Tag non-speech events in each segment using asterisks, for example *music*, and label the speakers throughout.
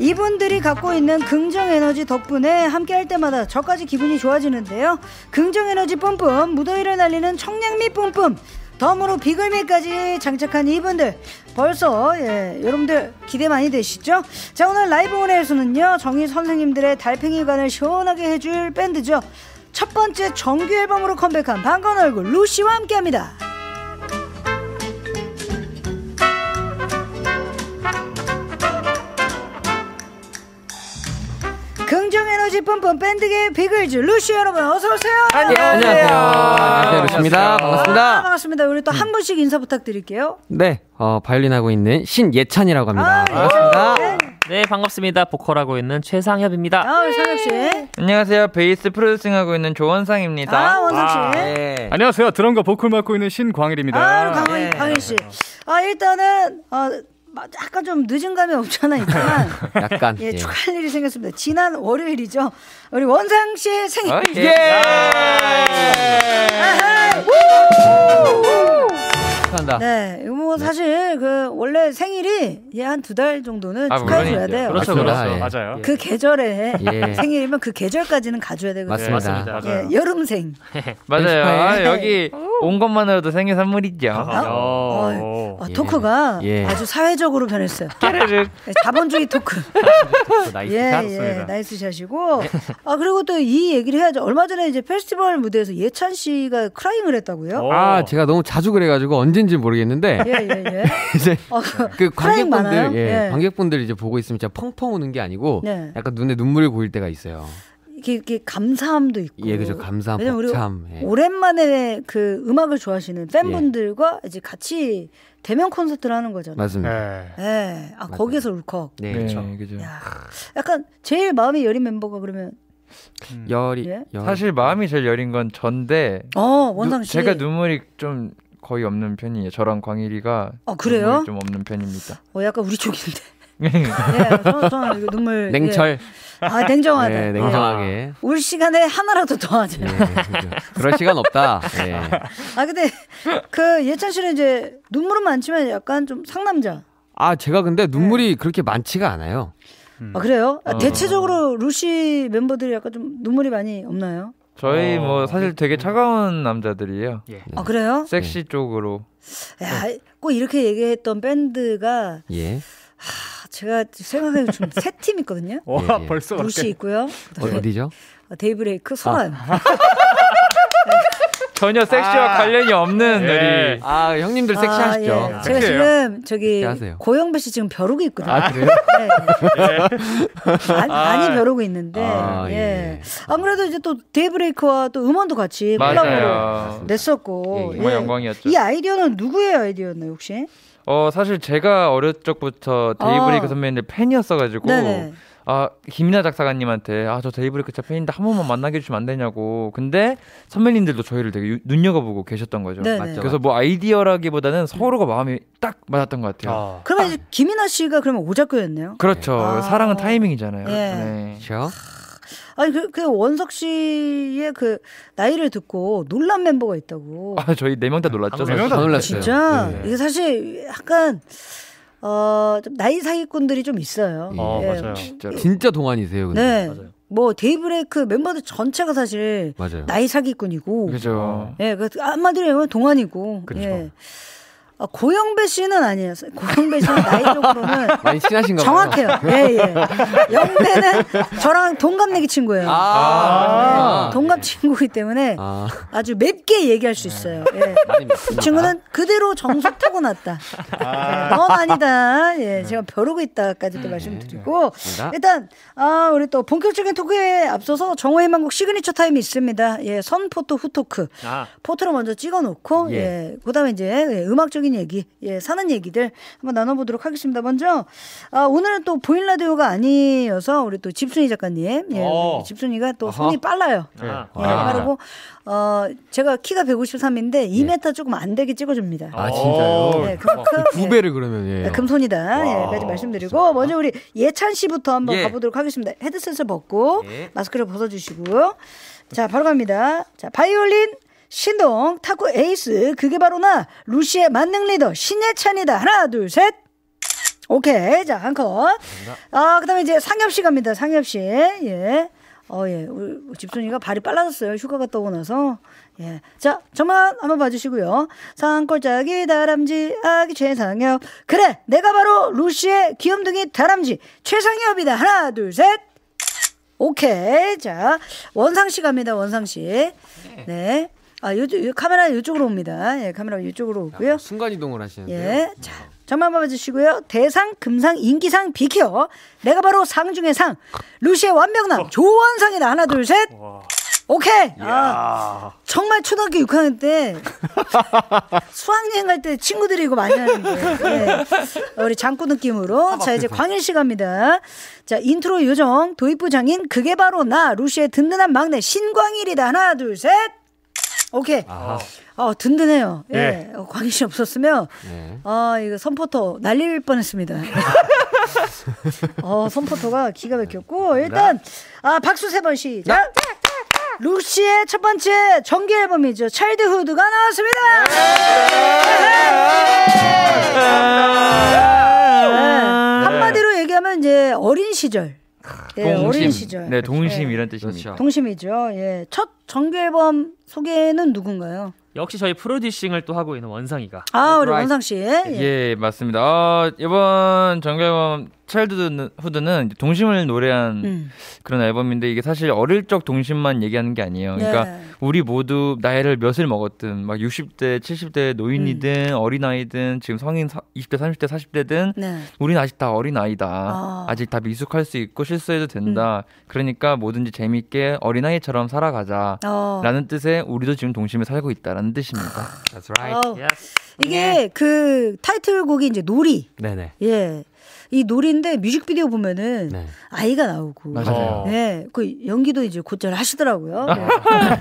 Speaker 1: 이분들이 갖고 있는 긍정 에너지 덕분에 함께 할 때마다 저까지 기분이 좋아지는데요. 긍정 에너지 뿜뿜, 무더위를 날리는 청량미 뿜뿜, 덤으로 비글미까지 장착한 이분들 벌써 예, 여러분들 기대 많이 되시죠? 자 오늘 라이브 온에서는요 정희 선생님들의 달팽이관을 시원하게 해줄 밴드죠. 첫 번째 정규 앨범으로 컴백한 반가운 얼굴 루시와 함께합니다. 에너지 뿜뿜 밴드계 비글즈 루시 여러분 어서 오세요.
Speaker 2: 안녕하세요. 안녕하세요. 루시입니다. 반갑습니다.
Speaker 1: 아, 반갑습니다. 우리 또 한 분씩 인사 부탁드릴게요.
Speaker 2: 네, 어, 바이올린 하고 있는 신예찬이라고 합니다.
Speaker 1: 아,
Speaker 2: 반갑습니다.
Speaker 1: 네.
Speaker 3: 네, 반갑습니다. 보컬하고 있는 최상협입니다.
Speaker 1: 아, 우리 상혁 씨.
Speaker 4: 안녕하세요. 베이스 프로듀싱하고 있는 조원상입니다.
Speaker 1: 아, 원상 씨.
Speaker 2: 네.
Speaker 5: 안녕하세요. 드럼과 보컬 맡고 있는 신광일입니다.
Speaker 1: 아,
Speaker 2: 예.
Speaker 1: 강현 씨. 아, 일단은, 어, 마- 약간 좀 늦은 감이 없잖아 있지만 *laughs*
Speaker 2: 약간.
Speaker 1: 예,
Speaker 2: 예.
Speaker 1: 축하할 일이 생겼습니다. 지난 월요일이죠. 우리 원상 씨의 생일.
Speaker 4: 어,
Speaker 2: 예. 축하한다.
Speaker 1: 네, 이거 뭐 사실 그 원래 생일이 예, 한두 달 정도는
Speaker 4: 아,
Speaker 1: 축하해줘야. 돼요.
Speaker 3: 그렇죠. 그렇죠.
Speaker 2: 예.
Speaker 5: 맞아요.
Speaker 1: 그 계절에
Speaker 2: 예.
Speaker 1: 생일이면 그 계절까지는 가줘야 되거든요.
Speaker 2: 맞습니다.
Speaker 3: 맞습니다.
Speaker 1: 예, 여름생.
Speaker 4: 맞아요.
Speaker 2: 축하해.
Speaker 4: 아, 여기 온 것만으로도 생일 선물이죠.
Speaker 1: 어, 아,
Speaker 2: 예.
Speaker 1: 토크가
Speaker 2: 예.
Speaker 1: 아주 사회적으로 변했어요.
Speaker 4: 깨르륵. *laughs*
Speaker 1: 네, 자본주의 토크.
Speaker 2: nice.
Speaker 1: 예. 예, nice shot이고. 아, 그리고 또 이 얘기를 해야죠. 얼마 전에 이제 페스티벌 무대에서 예찬 씨가 crying을 했다고요?
Speaker 5: 오.
Speaker 2: 아, 제가 너무 자주 그래가지고 언젠지 모르겠는데
Speaker 1: 예, 예, 예. *laughs*
Speaker 2: 이제
Speaker 1: 어,
Speaker 2: 그? 관객분들, 예,
Speaker 1: 예.
Speaker 2: 관객분들 이제 보고 있으면 진짜 펑펑 우는 게 아니고
Speaker 1: 네.
Speaker 2: 약간 눈에 눈물이 고일 때가 있어요.
Speaker 1: 이렇게, 이렇게 감사함도 있고.
Speaker 2: 예, 그죠. 감사함, 벅참. 예.
Speaker 1: 오랜만에 그 음악을 좋아하시는 팬분들과 이제 같이 대면 콘서트를 하는 거잖아요.
Speaker 2: 맞습니다.
Speaker 5: 네.
Speaker 1: 예. 아, 거기에서 울컥.
Speaker 2: 네,
Speaker 4: 네,
Speaker 2: 그렇죠.
Speaker 4: 그죠.
Speaker 1: 야, 약간 제일 마음이 여린 멤버가 그러면
Speaker 2: 열이
Speaker 1: 예?
Speaker 2: 열.
Speaker 4: 사실 마음이 제일 여린 건 전데
Speaker 1: 어 원상
Speaker 4: 누-
Speaker 1: 씨.
Speaker 4: 제가 눈물이 좀 거의 없는 편이에요. 저랑 광일이가
Speaker 1: 어, 그래요?
Speaker 4: 눈물이 좀 없는 편입니다.
Speaker 1: 어 약간 우리 쪽인데. *laughs* 예, 저는, 저는 눈물.
Speaker 2: 냉철.
Speaker 1: 예. 아 냉정하다.
Speaker 2: 네, 냉정하게.
Speaker 1: 어. 울 시간에 하나라도 더 하자.
Speaker 2: 예, 그죠. 그럴 시간 없다. 예. *laughs*
Speaker 1: 아 근데 그 예찬 씨는 이제 눈물은 많지만 약간 좀 상남자.
Speaker 2: 아, 제가 근데 눈물이 그렇게 많지가 않아요.
Speaker 1: 아 그래요? 아,
Speaker 4: 어.
Speaker 1: 대체적으로 루시 멤버들이 약간 좀 눈물이 많이 없나요?
Speaker 4: 저희
Speaker 5: 어.
Speaker 4: 뭐 사실 되게 차가운 남자들이에요.
Speaker 5: 예.
Speaker 1: 아 그래요?
Speaker 4: 섹시 쪽으로.
Speaker 1: 야, 꼭 이렇게 얘기했던 밴드가
Speaker 2: 예.
Speaker 1: 아, 제가 생각해 좀 세 팀 있거든요.
Speaker 5: 와,
Speaker 2: 예, 예.
Speaker 5: 벌써
Speaker 1: 루시. 있고요.
Speaker 2: 어, 어디죠?
Speaker 1: 어, 데이브레이크 소란. *laughs*
Speaker 4: 전혀 섹시와 관련이 없는
Speaker 5: 예.
Speaker 4: 우리
Speaker 2: 아, 형님들 섹시하시죠?
Speaker 1: 아, 예. 제가. 지금 저기. 고영배 씨 지금 벼르고 있거든요.
Speaker 2: 아, 그래요?
Speaker 1: 네. *laughs* 많이, 많이 벼르고 있는데.
Speaker 2: 아,
Speaker 1: 예.
Speaker 2: 예.
Speaker 1: 안 그래도 이제 또 데이브레이크와 또 음원도 같이 콜라보로
Speaker 4: 맞아요.
Speaker 1: 냈었고.
Speaker 2: 예,
Speaker 4: 정말 영광이었죠.
Speaker 1: 이 아이디어는 누구의 아이디어였나요, 혹시?
Speaker 4: 어 사실 제가 어렸을 적부터 데이브레이크
Speaker 1: 아.
Speaker 4: 선배님들 팬이었어가지고
Speaker 1: 네네.
Speaker 4: 아 김이나 작사가님한테 아 저 데이브레이크 진짜 팬인데 한 번만 만나게 해주시면 안 되냐고 근데 선배님들도 저희를 되게 유- 눈여겨보고 계셨던 거죠
Speaker 1: 네네.
Speaker 2: 맞죠.
Speaker 4: 그래서 뭐 아이디어라기보다는 서로가 마음이 딱 맞았던 것 같아요
Speaker 5: 아.
Speaker 1: 그러면 이제 김이나 씨가 그러면 오작교였네요?
Speaker 4: 그렇죠
Speaker 1: 아.
Speaker 4: 사랑은 타이밍이잖아요
Speaker 1: 예.
Speaker 4: 네.
Speaker 2: 그렇죠?
Speaker 1: 아니, 그, 그 원석 씨의 그 나이를 듣고 놀란 멤버가 있다고.
Speaker 4: 아 저희 네 명 다 놀랐죠
Speaker 5: 네 명다
Speaker 4: 사실.
Speaker 2: 놀랐어요.
Speaker 1: 진짜?
Speaker 2: 예.
Speaker 1: 이게 사실 약간, 어, 좀 나이 사기꾼들이 좀 있어요.
Speaker 5: 어,
Speaker 1: 예.
Speaker 5: 맞아요.
Speaker 4: 진짜로
Speaker 2: 진짜 동안이세요, 근데.
Speaker 1: 네.
Speaker 5: 맞아요.
Speaker 1: 뭐 데이브레이크 멤버들 전체가 사실
Speaker 2: 맞아요.
Speaker 1: 나이 사기꾼이고.
Speaker 4: 그죠
Speaker 1: 예, 그 한마디로 얘기하면 동안이고.
Speaker 5: 그쵸.
Speaker 1: 예. 아, 고영배 씨는 아니에요. 고영배 씨는 나이적으로는 *laughs*
Speaker 2: 많이 친하신가.
Speaker 1: 정확해요. 예, 예. 영배는 저랑 동갑내기 친구예요.
Speaker 2: 아.
Speaker 1: 네, 동갑 친구이기 때문에
Speaker 2: 아.
Speaker 1: 아주 맵게 얘기할 수 있어요. 예.
Speaker 2: 이 맵습니다.
Speaker 1: 친구는 그대로 정석 타고났다. 예, 넌 아니다. 예, 제가 벼르고 있다까지도 말씀드리고
Speaker 2: 맞습니다.
Speaker 1: 일단 아 우리 또 본격적인 토크에 앞서서 정오의 희망곡 시그니처 타임이 있습니다. 예, 선포토 후토크
Speaker 5: 아.
Speaker 1: 포토를 먼저 찍어놓고
Speaker 2: 예.
Speaker 1: 예, 그다음에 이제 예, 음악적인 얘기, 예, 사는 얘기들 한번 나눠보도록 하겠습니다. 먼저 아, 오늘은 또 보이는 라디오가 아니어서 우리 또 집순이 작가님, 예,
Speaker 5: 어.
Speaker 1: 우리 집순이가 또
Speaker 2: 어허.
Speaker 1: 손이 빨라요.
Speaker 5: 아.
Speaker 1: 예,
Speaker 2: 아.
Speaker 1: 빠르고 어 제가 키가 153인데 2m 조금 안 되게 찍어줍니다.
Speaker 2: 아, 진짜요?
Speaker 1: 네, 그만큼
Speaker 2: 두 배를 그러면 예.
Speaker 1: 네, 금손이다. 예, 까지 말씀드리고 먼저 우리 예찬 씨부터 한번
Speaker 2: 예.
Speaker 1: 가보도록 하겠습니다. 헤드셋을 벗고
Speaker 2: 예.
Speaker 1: 마스크를 벗어주시고요. 자, 바로 갑니다. 자, 바이올린 신동 타코 에이스 그게 바로 나 루시의 만능 리더 신예찬이다. 하나, 둘, 셋. 오케이. 자, 한 컷. 아, 그 다음에 이제 상엽 씨 갑니다. 상엽 씨. 예. 어, 예. 우리 집순이가 발이 빨라졌어요. 휴가 갔다 오고 나서. 예. 자, 저만 한번 봐주시고요. 산골짜기 다람쥐 아기 최상엽. 그래, 내가 바로 루시의 귀염둥이 다람쥐 최상엽이다. 하나, 둘, 셋. 오케이. 자, 원상 씨 갑니다. 원상 씨. 네. 아, 요, 요 카메라 이쪽으로 옵니다. 예, 카메라 이쪽으로 오고요.
Speaker 2: 순간 이동을 하시는데요.
Speaker 1: 예. 자, 저만 봐주시고요. 대상, 금상, 인기상, 비켜. 내가 바로 상 중의 상. 루시의 완벽남, 조원상이다. 하나, 둘, 셋. 오케이. 아, 정말 초등학교 6학년 때 *laughs* 수학여행 갈 때 친구들이 이거 많이 하는데. 예. 우리 장구 느낌으로. 자, 이제 광일 씨 갑니다. 자, 인트로 요정, 도입부 장인, 그게 바로 나, 루시의 든든한 막내, 신광일이다. 하나, 둘, 셋. 오케이.
Speaker 2: 아하.
Speaker 1: 어, 든든해요. 예. 어, 광희 씨 없었으면,
Speaker 2: 네.
Speaker 1: 아, 이거 선포터 날릴 뻔 했습니다. *laughs* 어, 선포터가 기가 막혔고, 일단, 아, 박수 세 번 시작. 루시의 첫 번째 정규 앨범이죠. 차일드후드가 나왔습니다. 네. 한마디로 얘기하면 이제 어린 시절. 예, 어린 시절.
Speaker 4: 네, 동심
Speaker 1: 예.
Speaker 4: 이런 뜻입니다.
Speaker 2: 그렇죠.
Speaker 1: 동심이죠. 예. 첫 정규 앨범 소개는 누군가요?
Speaker 3: 역시 저희 프로듀싱을 또 하고 있는 원상이가.
Speaker 1: 아, 우리
Speaker 2: Right.
Speaker 1: 원상 씨. 예.
Speaker 4: 예, 맞습니다. 어, 이번 정규 앨범 차일드후드는 이제 동심을 노래한
Speaker 1: 음.
Speaker 4: 그런 앨범인데 이게 사실 어릴 적 동심만 얘기하는 게 아니에요. 그러니까
Speaker 1: 네.
Speaker 4: 우리 모두 나이를 몇을 먹었든 막 60대, 70대 노인이든 어린아이든 지금 성인 사- 20대, 30대, 40대든
Speaker 1: 네.
Speaker 4: 우리는 아직 다 어린아이다.
Speaker 1: 아. 음.
Speaker 4: 아. 직다 미숙할 수 있고 실수해도 된다. 그러니까 뭐든지 재밌게 어린아이처럼 살아가자.
Speaker 1: 어.
Speaker 4: 라는 뜻의 우리도 지금 동심에 살고 있다라는 뜻입니다.
Speaker 2: That's right.
Speaker 1: 아우,
Speaker 3: Yes.
Speaker 1: 이게 그 타이틀곡이 이제 놀이.
Speaker 2: 네네.
Speaker 1: 예. 이 놀이인데 뮤직비디오 보면은
Speaker 2: 네.
Speaker 1: 아이가 나오고.
Speaker 4: 맞아요.
Speaker 1: 네. 그 연기도 이제 곧잘 하시더라고요. 네.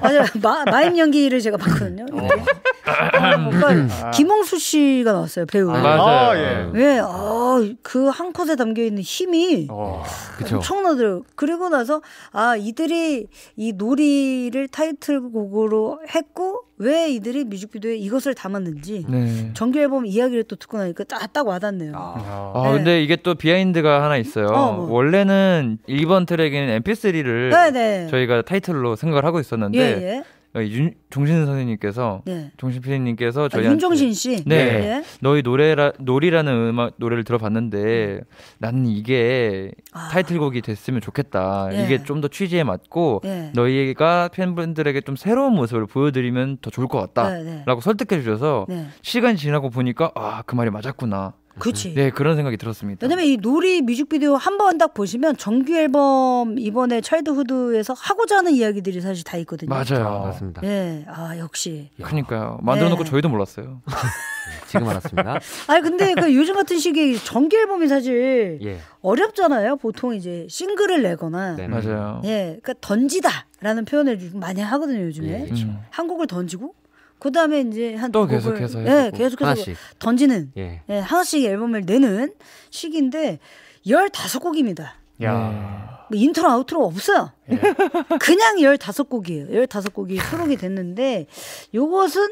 Speaker 1: 맞아요. 마, 마임 연기를 제가 봤거든요. 네. 어, 그러니까 김홍수 씨가 나왔어요. 배우.
Speaker 2: 아,
Speaker 4: 맞아요.
Speaker 5: 아, 예.
Speaker 1: 예, 아, 그한 컷에 담겨 있는 힘이
Speaker 5: 어.
Speaker 4: 그쵸.
Speaker 1: 엄청나더라고요. 그리고 나서 아 이들이 이 놀이를 타이틀곡으로 했고 왜 이들이 뮤직비디오에 이것을 담았는지
Speaker 4: 네.
Speaker 1: 정규 앨범 이야기를 또 듣고 나니까 딱, 딱 와닿네요.
Speaker 2: 아,
Speaker 4: 아,
Speaker 1: 네.
Speaker 4: 근데 이게 또 비하인드가 하나 있어요.
Speaker 1: 어, 뭐.
Speaker 4: 원래는 1번 트랙에는 MP3를
Speaker 1: 네네.
Speaker 4: 저희가 타이틀로 생각을 하고 있었는데
Speaker 1: 예, 예.
Speaker 4: 어, 윤, 종신 선생님께서
Speaker 1: 네.
Speaker 4: 종신 PD님께서
Speaker 1: 아,
Speaker 4: 저희한테
Speaker 1: 윤종신 씨.
Speaker 4: 네.
Speaker 1: 예.
Speaker 4: 너희 노래라 놀이라는 음악 노래를 들어봤는데 나는 이게
Speaker 1: 아.
Speaker 4: 타이틀곡이 됐으면 좋겠다.
Speaker 1: 예.
Speaker 4: 이게 좀 더 취지에 맞고
Speaker 1: 예.
Speaker 4: 너희가 팬분들에게 좀 새로운 모습을 보여드리면 더 좋을 것 같다.
Speaker 1: 네, 네.
Speaker 4: 라고 설득해 주셔서
Speaker 1: 네.
Speaker 4: 시간 이 지나고 보니까 아 그 말이 맞았구나.
Speaker 1: 그렇지.
Speaker 4: 네 그런 생각이 들었습니다.
Speaker 1: 왜냐면 이 놀이 뮤직비디오 한 번 딱 보시면 정규 앨범 이번에 차일드 후드에서 하고자 하는 이야기들이 사실 다 있거든요.
Speaker 4: 맞아요.
Speaker 2: 맞습니다.
Speaker 1: 예. 아, 역시.
Speaker 4: 그러니까요. 만들어 놓고
Speaker 1: 네.
Speaker 4: 저희도 몰랐어요. *laughs*
Speaker 2: 지금 알았습니다. *laughs*
Speaker 1: 아니 근데 그 요즘 같은 시기에 정규 앨범이 사실
Speaker 2: 예.
Speaker 1: 어렵잖아요. 보통 이제 싱글을 내거나
Speaker 2: 네.
Speaker 4: 맞아요.
Speaker 1: 예, 그러니까 던지다라는 표현을 좀 많이 하거든요 요즘에.
Speaker 2: 예, 그렇죠.
Speaker 4: 음.
Speaker 1: 한 곡을 던지고 그 다음에 이제
Speaker 4: 한또
Speaker 1: 곡을,
Speaker 4: 계속해서
Speaker 1: 예,
Speaker 4: 해보고.
Speaker 1: 계속해서
Speaker 2: 하나씩.
Speaker 1: 던지는
Speaker 2: 예.
Speaker 1: 예, 하나씩 앨범을 내는 시기인데 15곡입니다.
Speaker 5: 야.
Speaker 1: 뭐 인트로 outro 없어요. *laughs* 그냥 15곡이에요. 15곡이 수록이 됐는데 요것은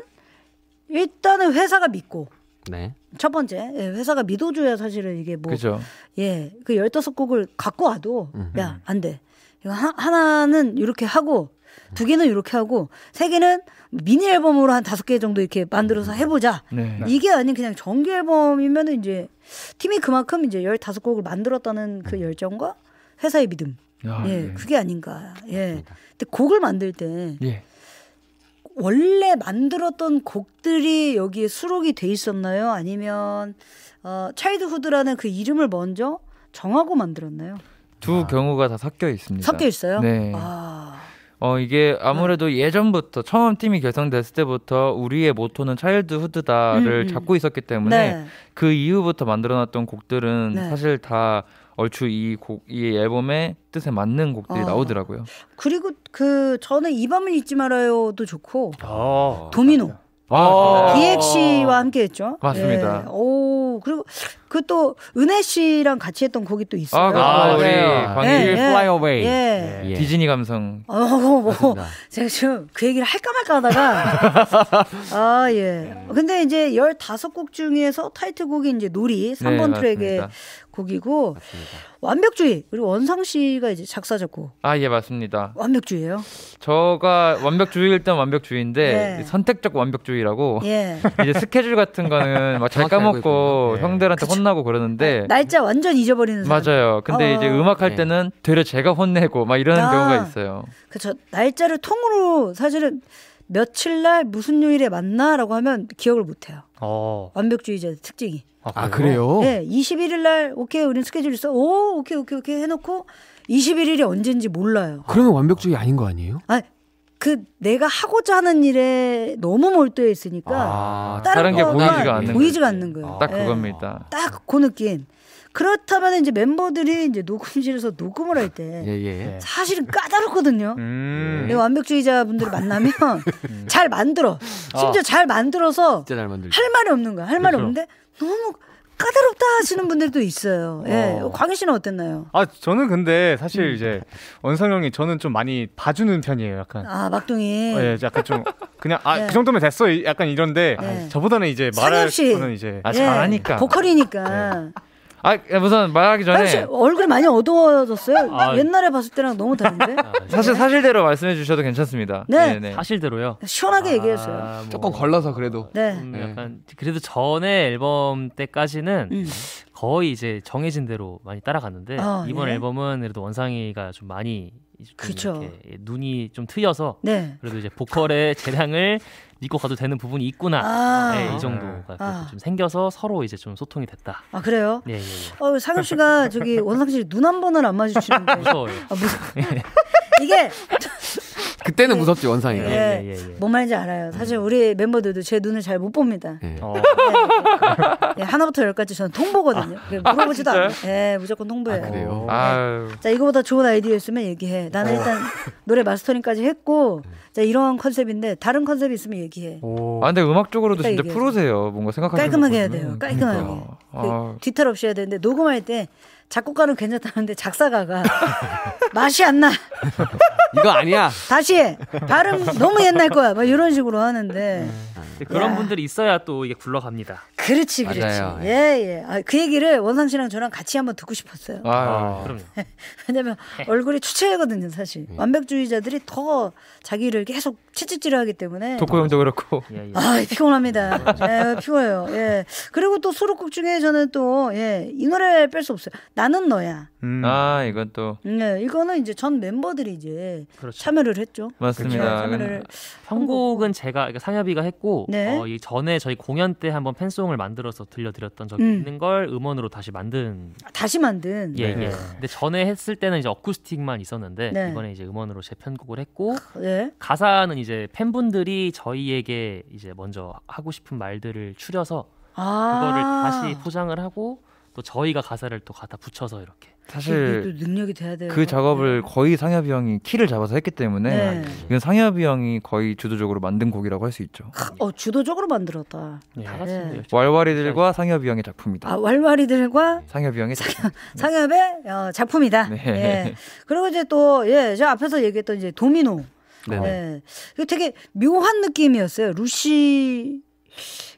Speaker 1: 일단은 회사가 믿고
Speaker 2: 네.
Speaker 1: 첫 번째 예, 회사가 믿어줘야 사실은 이게 뭐
Speaker 4: 그죠.
Speaker 1: 예, 그 15곡을 갖고 와도,
Speaker 2: 음.
Speaker 1: 야, 안 돼. 이거 하, 하나는 이렇게 하고, 두 개는 이렇게 하고, 세 개는 미니 앨범으로 한 다섯 개 정도 이렇게 만들어서 해보자.
Speaker 4: 네.
Speaker 1: 이게 아닌 그냥 정규 앨범이면 은 이제, 팀이 그만큼 이제 15곡을 만들었다는 그 열정과 회사의 믿음.
Speaker 4: 아,
Speaker 1: 예,
Speaker 4: 네.
Speaker 1: 그게 아닌가. 예. 근데 곡을 만들 때,
Speaker 4: 예.
Speaker 1: 원래 만들었던 곡들이 여기에 수록이 돼 있었나요? 아니면, 어, 차일드후드라는 그 이름을 먼저 정하고 만들었나요?
Speaker 4: 두 경우가 다 섞여 있습니다.
Speaker 1: 섞여 있어요?
Speaker 4: 네.
Speaker 1: 아,
Speaker 4: 어 이게 아무래도 예전부터 처음 팀이 결성됐을 때부터 우리의 모토는 차일드 후드다를
Speaker 1: 음, 음.
Speaker 4: 잡고 있었기 때문에
Speaker 1: 네.
Speaker 4: 그 이후부터 만들어놨던 곡들은
Speaker 1: 네.
Speaker 4: 사실 다 얼추 이 곡 이 앨범의 뜻에 맞는 곡들이
Speaker 1: 어.
Speaker 4: 나오더라고요.
Speaker 1: 그리고 그 저는 이 밤을 잊지 말아요도 좋고
Speaker 5: 어.
Speaker 1: 도미노
Speaker 4: 아,
Speaker 1: BX 씨와 함께 했죠.
Speaker 4: 맞습니다.
Speaker 1: 예. 오오 그리고 그 또 은혜 씨랑 같이 했던 곡이 또 있어요.
Speaker 4: 아, 그거
Speaker 3: 아,
Speaker 4: 우리
Speaker 2: 맞아요.
Speaker 4: 광희
Speaker 1: 예,
Speaker 2: 예,
Speaker 1: 예.
Speaker 2: Fly Away.
Speaker 1: 예.
Speaker 2: 예.
Speaker 4: 디즈니 감성.
Speaker 1: 어, 뭐,
Speaker 2: 맞습니다.
Speaker 1: 제가 지금 그 얘기를 할까 말까 하다가, *laughs* 아, 예. 근데 이제 15곡 중에서 타이틀곡이 이제 놀이, 3번
Speaker 4: 네,
Speaker 1: 트랙의. 곡이고,
Speaker 2: 맞습니다.
Speaker 1: 완벽주의, 그리고 원상 씨가 이제 작사, 작곡.
Speaker 4: 아, 예, 맞습니다.
Speaker 1: 완벽주의예요
Speaker 4: 저가 완벽주의일 땐 완벽주의인데
Speaker 1: 네.
Speaker 4: 선택적 완벽주의라고
Speaker 1: 예. *laughs*
Speaker 4: 이제 스케줄 같은 거는 막 잘 까먹고.
Speaker 2: 네.
Speaker 4: 형들한테 혼나고 그러는데
Speaker 1: 날짜 완전 잊어버리는 사람.
Speaker 4: 맞아요. 근데
Speaker 1: 어.
Speaker 4: 이제 음악 할
Speaker 2: 네.
Speaker 4: 때는 되려 제가 혼내고 막 이러는
Speaker 1: 아.
Speaker 4: 경우가 있어요.
Speaker 1: 그쵸. 날짜를 통으로 사실은 며칠 날 무슨 요일에 만나라고 하면 기억을 못 해요.
Speaker 3: 어.
Speaker 1: 완벽주의자 특징이.
Speaker 2: 아 그래요?
Speaker 1: 네, 21일 날 오케이 우리는 스케줄 있어. 오, 오케이 오케이 오케이 해놓고 21일이 언제인지 몰라요.
Speaker 2: 그러면 완벽주의 아닌 거 아니에요?
Speaker 1: 아, 그 내가 하고자 하는 일에 너무 몰두해 있으니까
Speaker 2: 아,
Speaker 1: 다른,
Speaker 4: 다른 게 보이지가 않는
Speaker 1: 보이지가. 않는 거예요.
Speaker 4: 딱
Speaker 1: 예.
Speaker 4: 그겁니다.
Speaker 1: 딱그 느낌. 그렇다면 이제 멤버들이 이제 녹음실에서 녹음을 할때
Speaker 2: 예, 예.
Speaker 1: 사실은 까다롭거든요.
Speaker 5: 음.
Speaker 1: 내 완벽주의자 분들 만나면 *laughs* 잘 만들어. 심지어 잘 만들어서
Speaker 2: 잘.
Speaker 1: 할 말이 없는 거야. 할 말이
Speaker 3: 그렇죠.
Speaker 1: 없는데 너무 까다롭다 하시는 분들도 있어요. 예.
Speaker 5: 어.
Speaker 1: 광희 씨는 어땠나요?
Speaker 5: 아 저는 근데 사실 이제 원상 형이 저는 좀 많이 봐주는 편이에요. 약간.
Speaker 1: 아, 막둥이.
Speaker 5: 어, 예, 약간 좀 그냥 아
Speaker 1: 네. *laughs*
Speaker 5: 그 정도면 됐어. 이- 약간 이런데
Speaker 1: 네.
Speaker 5: 저보다는 이제 말할. 거는 이제
Speaker 4: 아,
Speaker 1: 예,
Speaker 4: 잘하니까.
Speaker 1: 보컬이니까.
Speaker 4: 아, 우선 말하기 전에
Speaker 1: 얼굴 많이 어두워졌어요.
Speaker 3: 아.
Speaker 1: 옛날에 봤을 때랑 너무 다른데.
Speaker 4: 사실 사실대로 말씀해 주셔도 괜찮습니다.
Speaker 1: 네.
Speaker 3: 사실대로요.
Speaker 1: 시원하게 얘기했어요.
Speaker 3: 아, 뭐,
Speaker 2: 조금 걸러서 그래도.
Speaker 1: 네.
Speaker 3: 음, 약간 그래도 전에 앨범 때까지는
Speaker 1: 음.
Speaker 3: 거의 이제 정해진 대로 많이 따라갔는데
Speaker 1: 아,
Speaker 3: 이번
Speaker 1: 예.
Speaker 3: 앨범은 그래도 원상이가 좀 많이 좀
Speaker 1: 그쵸.
Speaker 3: 이렇게 눈이 좀 트여서
Speaker 1: 네.
Speaker 3: 그래도 이제 보컬의 *laughs* 재량을 믿고 가도 되는 부분이 있구나.
Speaker 1: 아.
Speaker 3: 네, 이 정도가 그래도
Speaker 1: 아.
Speaker 3: 좀 생겨서 서로 이제 좀 소통이 됐다.
Speaker 1: 아, 그래요?
Speaker 3: 예, 예, 예.
Speaker 1: 어, 상엽 씨가 저기 원상 씨 눈 한 번을 안 마주치는데. *laughs*
Speaker 3: 무서워요.
Speaker 1: 아, 무서 *laughs* 이게
Speaker 2: 그때는 무섭지 원상이가.
Speaker 1: 예.
Speaker 3: 예, 예, 예.
Speaker 1: 뭔 말인지 알아요. 사실 우리 멤버들도 제 눈을 잘 못 봅니다.
Speaker 2: 예.
Speaker 3: 어,
Speaker 1: 예, 하나부터 열까지 저는 통보거든요. 그러니까 물어보지도
Speaker 4: 아,
Speaker 1: 않아요. 예, 무조건 통보해요.
Speaker 2: 아, 그래요?
Speaker 4: 아유.
Speaker 1: 자, 이거보다 좋은 아이디어 있으면 얘기해. 나는 일단 노래 마스터링까지 했고, 자, 이런 컨셉인데, 다른 컨셉이 있으면 얘기해.
Speaker 5: 오.
Speaker 4: 아, 근데 음악적으로도 진짜
Speaker 1: 얘기해서.
Speaker 4: 프로세요. 뭔가 생각하시는
Speaker 1: 깔끔하게
Speaker 4: 거
Speaker 1: 해야. 돼요. 깔끔하게.
Speaker 4: 그러니까.
Speaker 1: 그
Speaker 4: 아,
Speaker 1: 뒤탈 없이 해야 되는데, 녹음할 때, 작곡가는 괜찮다는데, 작사가가 *laughs* 맛이 안 나.
Speaker 2: 이거 아니야.
Speaker 1: 다시 해. 발음 너무 옛날 거야. 막 이런 식으로 하는데.
Speaker 3: 근데 그런
Speaker 1: 야.
Speaker 3: 분들이 있어야 또 이게 굴러갑니다.
Speaker 1: 그렇지, 그렇지.
Speaker 2: 맞아요.
Speaker 1: 예, 예. 아, 그 얘기를 원상 씨랑 저랑 같이 한번 듣고 싶었어요.
Speaker 4: 아유.
Speaker 3: 그럼요. *laughs*
Speaker 1: 왜냐면 얼굴이 추체거든요, 사실. 완벽주의자들이 더 자기를 계속 채찍질을 하기 때문에.
Speaker 4: 도코 형도 그렇고.
Speaker 3: 예, 예.
Speaker 1: 아, 피곤합니다. 예, 피곤해요. 예. 그리고 또 수록곡 중에 저는 또, 예, 이 노래 뺄 수 없어요. 나는 너야.
Speaker 5: 음.
Speaker 4: 아, 이건 또
Speaker 1: 네, 이거는 이제 전 멤버들이 이제
Speaker 3: 그렇죠.
Speaker 1: 참여를 했죠.
Speaker 4: 맞습니다.
Speaker 1: 참여를.
Speaker 3: 편곡은 제가 그러니까 상엽이가 했고
Speaker 1: 네.
Speaker 3: 어, 이 전에 저희 공연 때 한번 팬송을 만들어서 들려드렸던 적이
Speaker 1: 음.
Speaker 3: 있는 걸 음원으로 다시 만든
Speaker 1: 다시 만든.
Speaker 3: 예,
Speaker 5: 네.
Speaker 3: 예. 근데 전에 했을 때는 이제 어쿠스틱만 있었는데
Speaker 1: 네.
Speaker 3: 이번에 이제 음원으로 재편곡을 했고
Speaker 1: 예.
Speaker 3: 가사는 이제 팬분들이 저희에게 이제 먼저 하고 싶은 말들을 추려서
Speaker 1: 아.
Speaker 3: 그거를 다시 포장을 하고 또 저희가 가사를 또 갖다 붙여서 이렇게
Speaker 4: 사실
Speaker 1: 또 능력이 돼야 돼요.
Speaker 4: 그 작업을 거의 상엽이 형이 키를 잡아서 했기 때문에
Speaker 1: 네.
Speaker 4: 이건 상엽이 형이 거의 주도적으로 만든 곡이라고 할 수 있죠.
Speaker 1: 어, 주도적으로 만들었다.
Speaker 3: 다 같이
Speaker 1: 네.
Speaker 3: 열심히
Speaker 4: 왈왈이들과 상엽이 형의 작품이다.
Speaker 1: 아, 왈왈이들과
Speaker 4: 상엽이 형의 작품.
Speaker 1: 상엽의 어, 작품이다.
Speaker 4: 네.
Speaker 1: 예. 그리고 이제 또, 예, 저 앞에서 얘기했던 이제 도미노.
Speaker 2: 네네.
Speaker 1: 예. 되게 묘한 느낌이었어요. 루시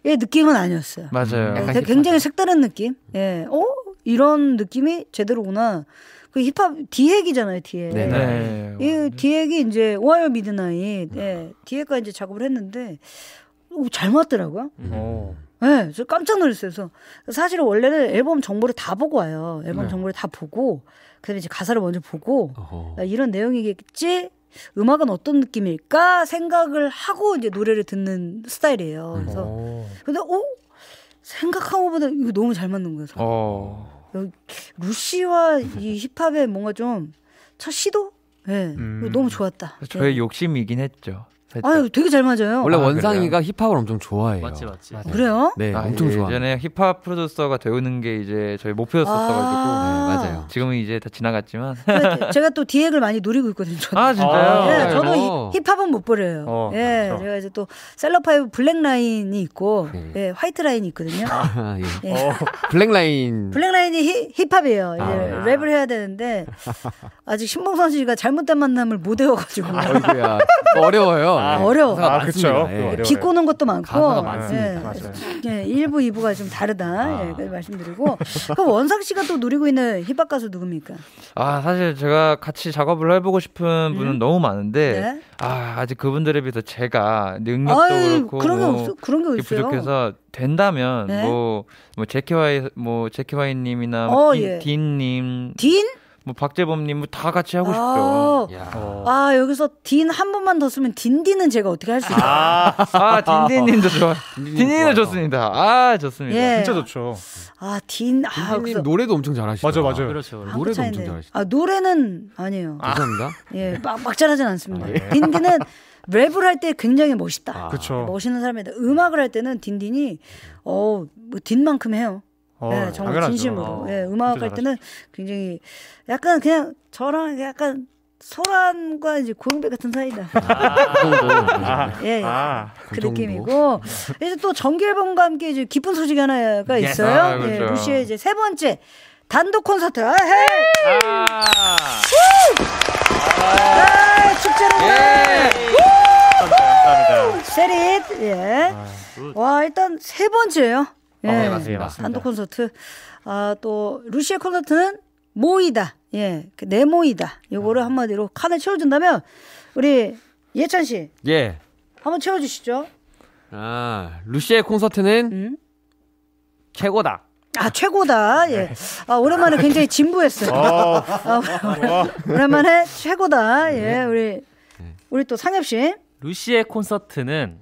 Speaker 1: 의 느낌은 아니었어요.
Speaker 4: 맞아요.
Speaker 1: 예, 굉장히 색다른 느낌. 예. 어? 이런 느낌이 제대로구나. 그 힙합 디핵이잖아요, 디핵.
Speaker 2: 네네.
Speaker 4: 네.
Speaker 1: 이 디핵이 이제 Ohayo My Night, 예, 디핵과 이제 작업을 했는데 오, 잘 맞더라고요.
Speaker 5: 오.
Speaker 1: 네, 저 깜짝 놀랐어요. 그래서 사실은 원래는 앨범 정보를 다 보고 와요. 앨범
Speaker 2: 네.
Speaker 1: 정보를 다 보고 그다음에 이제 가사를 먼저 보고
Speaker 2: 어허.
Speaker 1: 아, 이런 내용이겠지. 음악은 어떤 느낌일까 생각을 하고 이제 노래를 듣는 스타일이에요. 그래서
Speaker 5: 오.
Speaker 1: 근데 어 생각한 것보다 이거 너무 잘 맞는 거예요.
Speaker 4: 어.
Speaker 1: 루시와 이 힙합의 뭔가 좀 첫 시도, 예,
Speaker 5: 음.
Speaker 1: 너무 좋았다.
Speaker 4: 저의
Speaker 1: 예.
Speaker 4: 욕심이긴 했죠. 살짝.
Speaker 1: 아유, 되게 잘 맞아요.
Speaker 2: 원래
Speaker 4: 아,
Speaker 2: 원상이가 힙합을 엄청 좋아해요.
Speaker 3: 맞지 맞지.
Speaker 4: 맞아요.
Speaker 1: 그래요?
Speaker 2: 네,
Speaker 4: 아,
Speaker 2: 엄청
Speaker 4: 예,
Speaker 2: 좋아.
Speaker 4: 예전에 힙합 프로듀서가 되는 게 이제 저희 목표였었어가지고
Speaker 1: 아.
Speaker 2: 네, 맞아요.
Speaker 4: 지금은 이제 다 지나갔지만 *laughs*
Speaker 1: 그 제가 또 디핵을 많이 노리고 있거든요. 저는.
Speaker 4: 아 진짜요?
Speaker 5: 아,
Speaker 1: 예,
Speaker 2: 네.
Speaker 1: 저도
Speaker 2: 어.
Speaker 1: 히- 힙합은 못 버려요.
Speaker 5: 어,
Speaker 1: 예,
Speaker 5: 그렇죠.
Speaker 1: 제가 이제 또 셀럽파이브 블랙 라인이 있고,
Speaker 2: 네.
Speaker 1: 예, 화이트 라인이 있거든요. *laughs*
Speaker 2: 아, 예.
Speaker 1: 예. *laughs*
Speaker 2: 블랙 라인.
Speaker 1: 블랙 라인이 히, 힙합이에요. 이제
Speaker 2: 아.
Speaker 1: 랩을 해야 되는데 아직 신봉선 씨가 잘못된 만남을 못 외워가지고.
Speaker 2: 어려워요. 네.
Speaker 1: 어려워.
Speaker 5: 아.
Speaker 2: 예.
Speaker 5: 어려워요.
Speaker 1: 비꼬는 것도 많고,
Speaker 2: 많습니다.
Speaker 1: 예,
Speaker 5: 맞아요.
Speaker 1: 예, 1부, 2부가 좀 다르다. 예, 그래서 말씀드리고. 그럼 원상 씨가 또 노리고 있는 힙합 가수 누굽니까?
Speaker 4: 아 사실 제가 같이 작업을 해보고 싶은 분은 너무 많은데
Speaker 1: 네.
Speaker 4: 아 아직 그분들에 비해서 제가 능력도
Speaker 1: 아유,
Speaker 4: 그렇고
Speaker 1: 그런 게
Speaker 4: 뭐
Speaker 1: 없어, 그런 게 있어요.
Speaker 4: 부족해서 된다면
Speaker 1: 네.
Speaker 4: 뭐, 뭐 제키와이 뭐 제키와이 님이나
Speaker 1: 어,
Speaker 4: 딘,
Speaker 1: 예.
Speaker 4: 딘 님
Speaker 1: 딘?
Speaker 4: 뭐 박재범님 뭐 다 같이 하고 싶죠.
Speaker 1: 아,
Speaker 2: 야.
Speaker 5: 어.
Speaker 1: 아, 여기서 딘 한 번만 더 쓰면 딘딘은 제가 어떻게 할 수 있어요?
Speaker 5: 아,
Speaker 4: 아 딘딘님도 좋아.
Speaker 2: 좋아요.
Speaker 4: 좋습니다. 아 좋습니다.
Speaker 1: 예.
Speaker 5: 진짜 좋죠.
Speaker 1: 아, 딘, 아,
Speaker 2: 딘딘님
Speaker 1: 그래서
Speaker 2: 노래도 엄청 잘하시죠.
Speaker 5: 맞아, 맞아요.
Speaker 3: 그렇죠.
Speaker 1: 한국
Speaker 2: 노래도. 엄청 잘하시죠.
Speaker 1: 아, 노래는 아니에요.
Speaker 2: 감사합니다.
Speaker 1: 예, 막, 막 잘하진 않습니다.
Speaker 2: 아, 예.
Speaker 1: 딘딘은 랩을 할 때 굉장히 멋있다.
Speaker 2: 아.
Speaker 5: 그쵸.
Speaker 1: 멋있는 사람이다. 음악을 할 때는 딘딘이 어, 뭐 딘만큼 해요.
Speaker 5: 어,
Speaker 1: 네, 정말
Speaker 5: 당연하죠.
Speaker 1: 진심으로.
Speaker 5: 어,
Speaker 1: 예, 음악 할 때는 굉장히 약간 그냥 저랑 약간 소란과 이제 고영배 같은 사이다.
Speaker 2: 그 정도.
Speaker 5: 아,
Speaker 1: 예, 예.
Speaker 5: 아,
Speaker 2: 그그 정도.
Speaker 1: 느낌이고 이제 또 정기 앨범과 함께 이제 기쁜 소식이 하나가
Speaker 3: 예.
Speaker 1: 있어요.
Speaker 4: 아,
Speaker 1: 예,
Speaker 4: 그렇죠.
Speaker 1: 루시의 이제 세 번째 단독 콘서트. 아, 헤이!
Speaker 4: 아,
Speaker 1: 아, 축제를
Speaker 4: 예.
Speaker 5: 감사합니다.
Speaker 1: 세릿. 예. 와, 일단 세 번째예요. 예.
Speaker 2: 네,
Speaker 5: 네,
Speaker 2: 맞습니다.
Speaker 5: 맞습니다.
Speaker 1: 단독 콘서트. 아, 또 루시의 콘서트는 모이다. 예. 그 네모이다. 요거를 한마디로 칸을 채워 준다면 우리 예찬 씨
Speaker 2: 예.
Speaker 1: 한번 채워 주시죠.
Speaker 2: 아, 루시의 콘서트는
Speaker 1: 음.
Speaker 2: 최고다.
Speaker 1: 아, 최고다. 예. 아, 오랜만에 굉장히 진부했어요.
Speaker 5: 어,
Speaker 1: 아, 오랜만에 최고다. 예. 우리 우리 또 상엽 씨.
Speaker 3: 루시의 콘서트는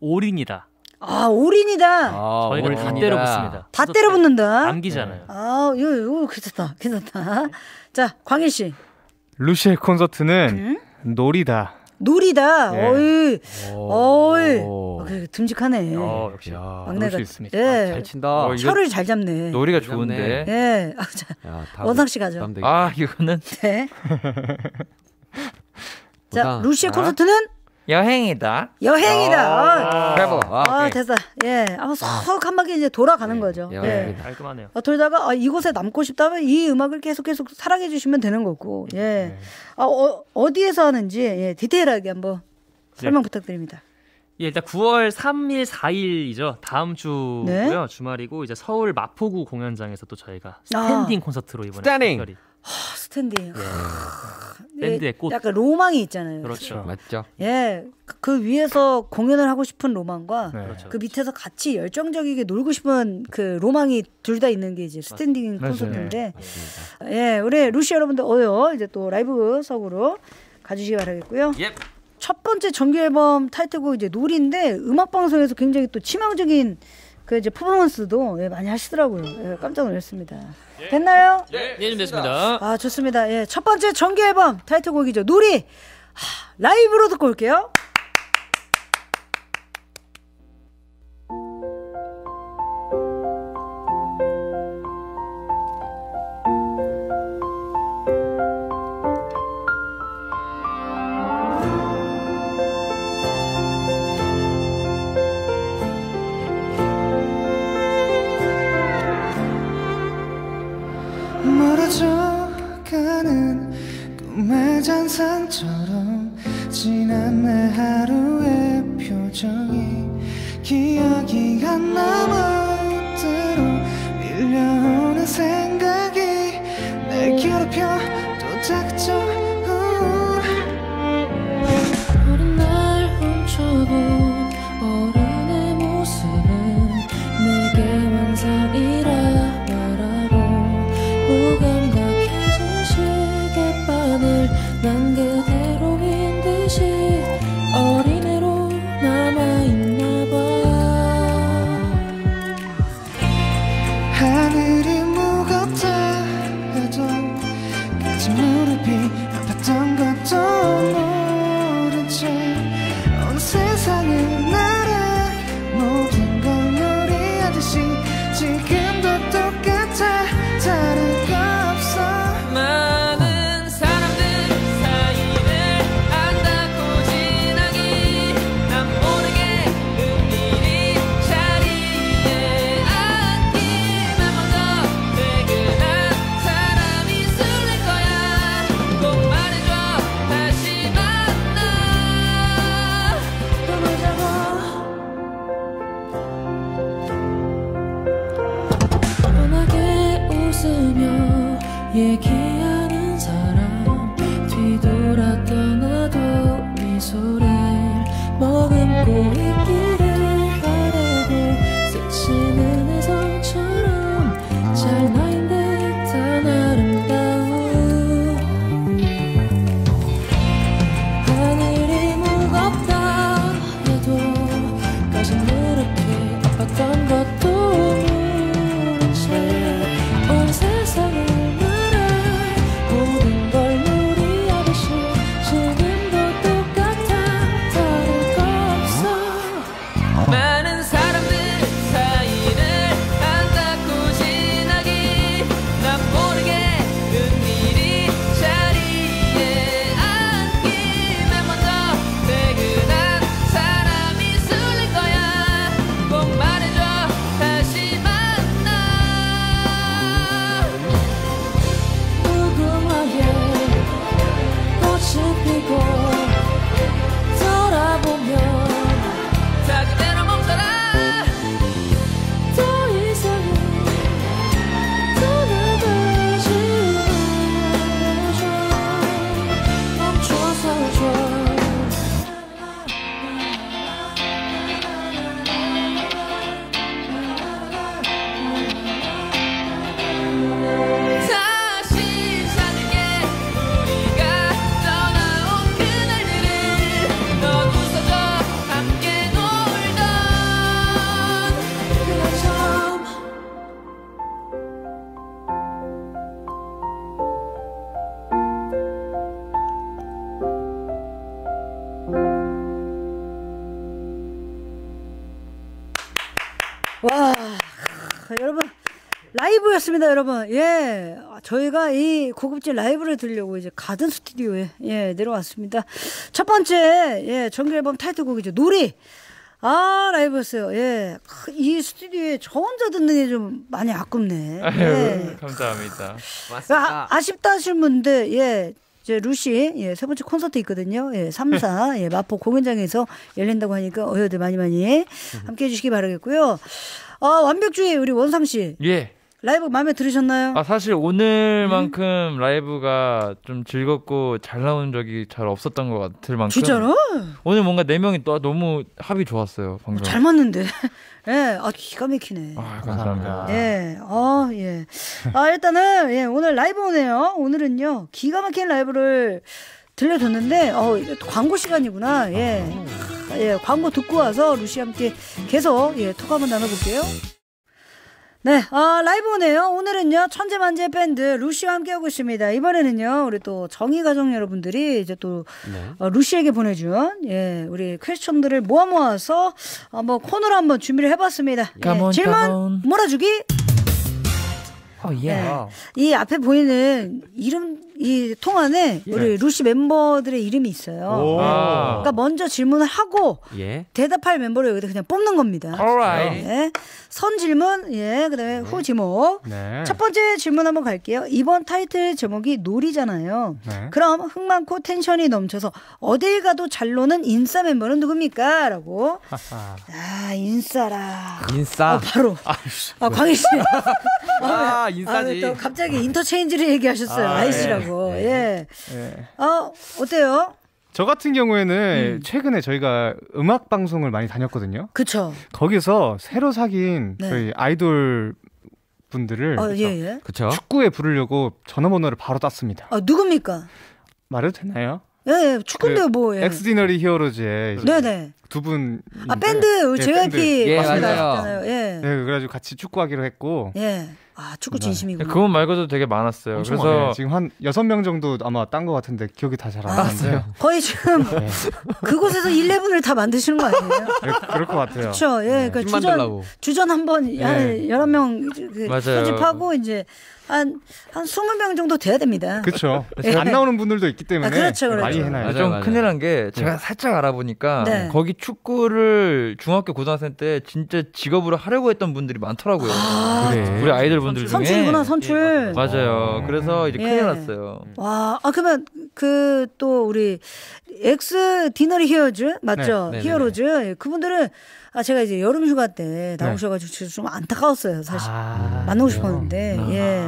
Speaker 3: 올인이다.
Speaker 1: 아, 올인이다.
Speaker 2: 아,
Speaker 3: 저희가 다
Speaker 2: 올인이다.
Speaker 3: 때려 붙습니다.
Speaker 1: 다 때려 붙는다.
Speaker 3: 남기잖아요.
Speaker 1: 아, 이거, 이거 괜찮다. 괜찮다. 자, 광일 씨.
Speaker 5: 루시의 콘서트는 놀이다.
Speaker 1: 놀이다.
Speaker 5: 예.
Speaker 1: 어이.
Speaker 2: 오.
Speaker 1: 어이. 아, 그래, 듬직하네.
Speaker 5: 어, 역시.
Speaker 1: 막내가.
Speaker 5: 수 있습니다.
Speaker 1: 예.
Speaker 2: 잘 친다.
Speaker 4: 어, 이거
Speaker 1: 혀를 잘 잡네.
Speaker 4: 놀이가. 좋은데.
Speaker 1: 예. 아, 자,
Speaker 2: 야, 다
Speaker 1: 원상 씨 가죠.
Speaker 2: 되겠다.
Speaker 4: 아 이거는
Speaker 1: 네. *laughs* 자. 루시의
Speaker 4: 아.
Speaker 1: 콘서트는
Speaker 4: 여행이다.
Speaker 1: 여행이다. 아,
Speaker 2: 브레보.
Speaker 1: 아,
Speaker 2: 아, 오케이.
Speaker 1: 됐다. 예. 한번 쏙 한 바퀴 이제 돌아가는 거죠.
Speaker 2: 예.
Speaker 3: 깔끔하네요.
Speaker 1: 아, 돌다가 아, 이곳에 남고 싶다면 이 음악을 계속 계속 사랑해 주시면 되는 거고. 예. 아, 어, 어디에서 하는지 예, 디테일하게 한번 설명 부탁드립니다.
Speaker 3: 예, 일단 9월 3일, 4일이죠. 다음 주고요.
Speaker 1: 네.
Speaker 3: 주말이고 이제 서울 마포구 공연장에서 또 저희가 스탠딩 콘서트로 이번에
Speaker 2: 스탠딩.
Speaker 3: 특별히
Speaker 1: 아, 스탠딩.
Speaker 3: 밴드의 꽃.
Speaker 1: 약간 로망이 있잖아요.
Speaker 3: 그렇죠.
Speaker 2: 맞죠?
Speaker 1: 예. 그 위에서 공연을 하고 싶은 로망과
Speaker 5: 네.
Speaker 3: 그렇죠.
Speaker 1: 그 밑에서 같이 열정적이게 놀고 싶은 그 로망이 둘 다 있는 게 이제 스탠딩
Speaker 5: 맞아요.
Speaker 1: 콘서트인데
Speaker 2: 맞습니다.
Speaker 1: 예, 우리 루시 여러분들 어요 이제 또 라이브석으로 가주시기 바라겠고요.
Speaker 3: 예.
Speaker 1: 첫 번째 정규 앨범 타이틀곡 이제 놀인데 음악 방송에서 굉장히 또 치명적인 그 이제 퍼포먼스도 예, 많이 하시더라고요. 예, 깜짝 놀랐습니다. 됐나요?
Speaker 3: 예, 준비됐습니다.
Speaker 1: 아 좋습니다. 예, 첫 번째 정규 앨범 타이틀곡이죠. 놀이 하, 라이브로 듣고 올게요. 라이브였습니다, 여러분. 예, 저희가 이 고급진 라이브를 들려고 이제 가든 스튜디오에 예 내려왔습니다. 첫 번째 예 정규 앨범 타이틀곡이죠, 놀이. 아 라이브였어요. 예, 크, 이 스튜디오에 저 혼자 듣는 게 좀 많이 아깝네. 예.
Speaker 4: 감사합니다.
Speaker 1: 아, 아쉽다 하시는 분들, 예. 이제 루시, 예, 세 번째 콘서트 있거든요. 예, 3, 4, 예, 마포 공연장에서 열린다고 하니까 어여들 많이 많이 함께 해 주시기 바라겠고요. 아, 완벽주의 우리 원상 씨.
Speaker 4: 예.
Speaker 1: 라이브 마음에 들으셨나요?
Speaker 4: 아 사실 오늘만큼 라이브가 좀 즐겁고 잘 나온 적이 잘 없었던 것 같을 만큼
Speaker 1: 진짜로?
Speaker 4: 오늘 뭔가 네 명이 또 너무 합이 좋았어요 방금.
Speaker 1: 잘 맞는데. *laughs* 예, 아, 기가 막히네.
Speaker 4: 아, 감사합니다.
Speaker 1: 예, 어, 예. 아, 일단은, 예, 오늘 라이브 오네요. 오늘은요, 기가 막힌 라이브를 들려줬는데, 어, 광고 시간이구나. 예. 예, 광고 듣고 와서 루시 함께 계속, 예, 톡 한번 나눠볼게요. 네, 아, 라이브 오네요. 오늘은요, 천재만재 밴드 루시와 함께하고 있습니다. 이번에는요, 우리 또 정의 가족 여러분들이 이제 또
Speaker 2: 네.
Speaker 1: 어, 루시에게 보내준 예 우리 퀘스천들을 모아 모아서 한번 코너로 한번 준비를 해봤습니다. 예,
Speaker 4: on,
Speaker 1: 질문. 몰아주기.
Speaker 4: 어, 예.
Speaker 1: 네. 이 앞에 보이는 이름 이 통 안에 우리 루시 멤버들의 이름이 있어요.
Speaker 5: 오.
Speaker 4: 아.
Speaker 1: 그러니까 먼저 질문을 하고
Speaker 2: 예.
Speaker 1: 대답할 멤버를 여기다 그냥 뽑는 겁니다.
Speaker 4: Alright.
Speaker 1: 예. 선 질문, 예, 그다음에 후 제목.
Speaker 5: 네.
Speaker 1: 첫 번째 질문 한번 갈게요. 이번 타이틀 제목이 놀이잖아요.
Speaker 5: 네.
Speaker 1: 그럼 흥 많고 텐션이 넘쳐서 어딜 가도 잘 노는 인싸 멤버는 누굽니까? 라고. *laughs* 아, 인싸라.
Speaker 2: 인싸.
Speaker 1: 아, 바로. 아, 광일 씨. *laughs*
Speaker 2: 아,
Speaker 1: 아,
Speaker 2: 인싸지.
Speaker 1: 또 갑자기 인터체인지를 얘기하셨어요.
Speaker 5: 아,
Speaker 1: IC라고. 예.
Speaker 5: 네.
Speaker 1: 어, 어때요?
Speaker 5: 저 같은 경우에는
Speaker 1: 음.
Speaker 5: 최근에 저희가 음악 방송을 많이 다녔거든요.
Speaker 1: 그쵸.
Speaker 5: 거기서 새로 사귄
Speaker 1: 네.
Speaker 5: 저희 아이돌 분들을
Speaker 1: 어, 예, 예.
Speaker 2: 그쵸?
Speaker 5: 축구에 부르려고 전화번호를 바로 땄습니다.
Speaker 1: 아, 누굽니까?
Speaker 5: 말해도 되나요?
Speaker 1: 예, 예. 축구인데
Speaker 5: 그
Speaker 1: 뭐, 예.
Speaker 5: 엑스디너리 히어로즈의
Speaker 1: 네네.
Speaker 5: 두 분.
Speaker 1: 아, 밴드,
Speaker 5: 예,
Speaker 1: JYP.
Speaker 2: 예,
Speaker 1: 맞습니다. 예.
Speaker 5: 네, 그래가지고 같이 축구하기로 했고.
Speaker 1: 예. 아, 축구
Speaker 5: 네.
Speaker 1: 진심이구나.
Speaker 4: 그분 말고도 되게 많았어요.
Speaker 5: 엄청
Speaker 4: 그래서
Speaker 5: 많아요. 지금 한 여섯 명 정도 아마 딴 것 같은데 기억이 다 잘 안 나는데.
Speaker 1: 거의 지금
Speaker 5: 네.
Speaker 1: 그곳에서 11을 다 만드시는 거 아니에요?
Speaker 5: 네, 그럴 것 같아요.
Speaker 1: 그렇죠. 예.
Speaker 2: 그팀
Speaker 1: 주전
Speaker 2: 만들라고.
Speaker 1: 주전 한번 한
Speaker 5: 네.
Speaker 1: 11명 그
Speaker 4: 맞아요.
Speaker 1: 편집하고 이제 한 한 20명 정도 돼야 됩니다.
Speaker 5: 그렇죠.
Speaker 1: 예.
Speaker 5: 안 나오는 분들도 있기 때문에
Speaker 1: 아, 그렇죠, 그렇죠.
Speaker 5: 많이 해놔요.
Speaker 2: 맞아요,
Speaker 4: 좀
Speaker 2: 맞아요.
Speaker 4: 큰일 난 게 제가 살짝 알아보니까
Speaker 1: 네.
Speaker 4: 거기 축구를 중학교 고등학생 때 진짜 직업으로 하려고 했던 분들이 많더라고요.
Speaker 2: 그래.
Speaker 4: 우리 아이들 분들 중에
Speaker 1: 선출이구나 선출.
Speaker 4: 맞아요. 그래서 이제
Speaker 1: 예.
Speaker 4: 큰일 났어요.
Speaker 1: 와, 아 그러면 그 또 우리 엑스 디너리 히어로즈 맞죠?
Speaker 2: 네. 네네네.
Speaker 1: 히어로즈 예, 그분들은 아 제가 이제 여름 휴가 때 나오셔가지고 진짜 좀 안타까웠어요 사실
Speaker 3: 아.
Speaker 1: 만나고 싶었는데 예.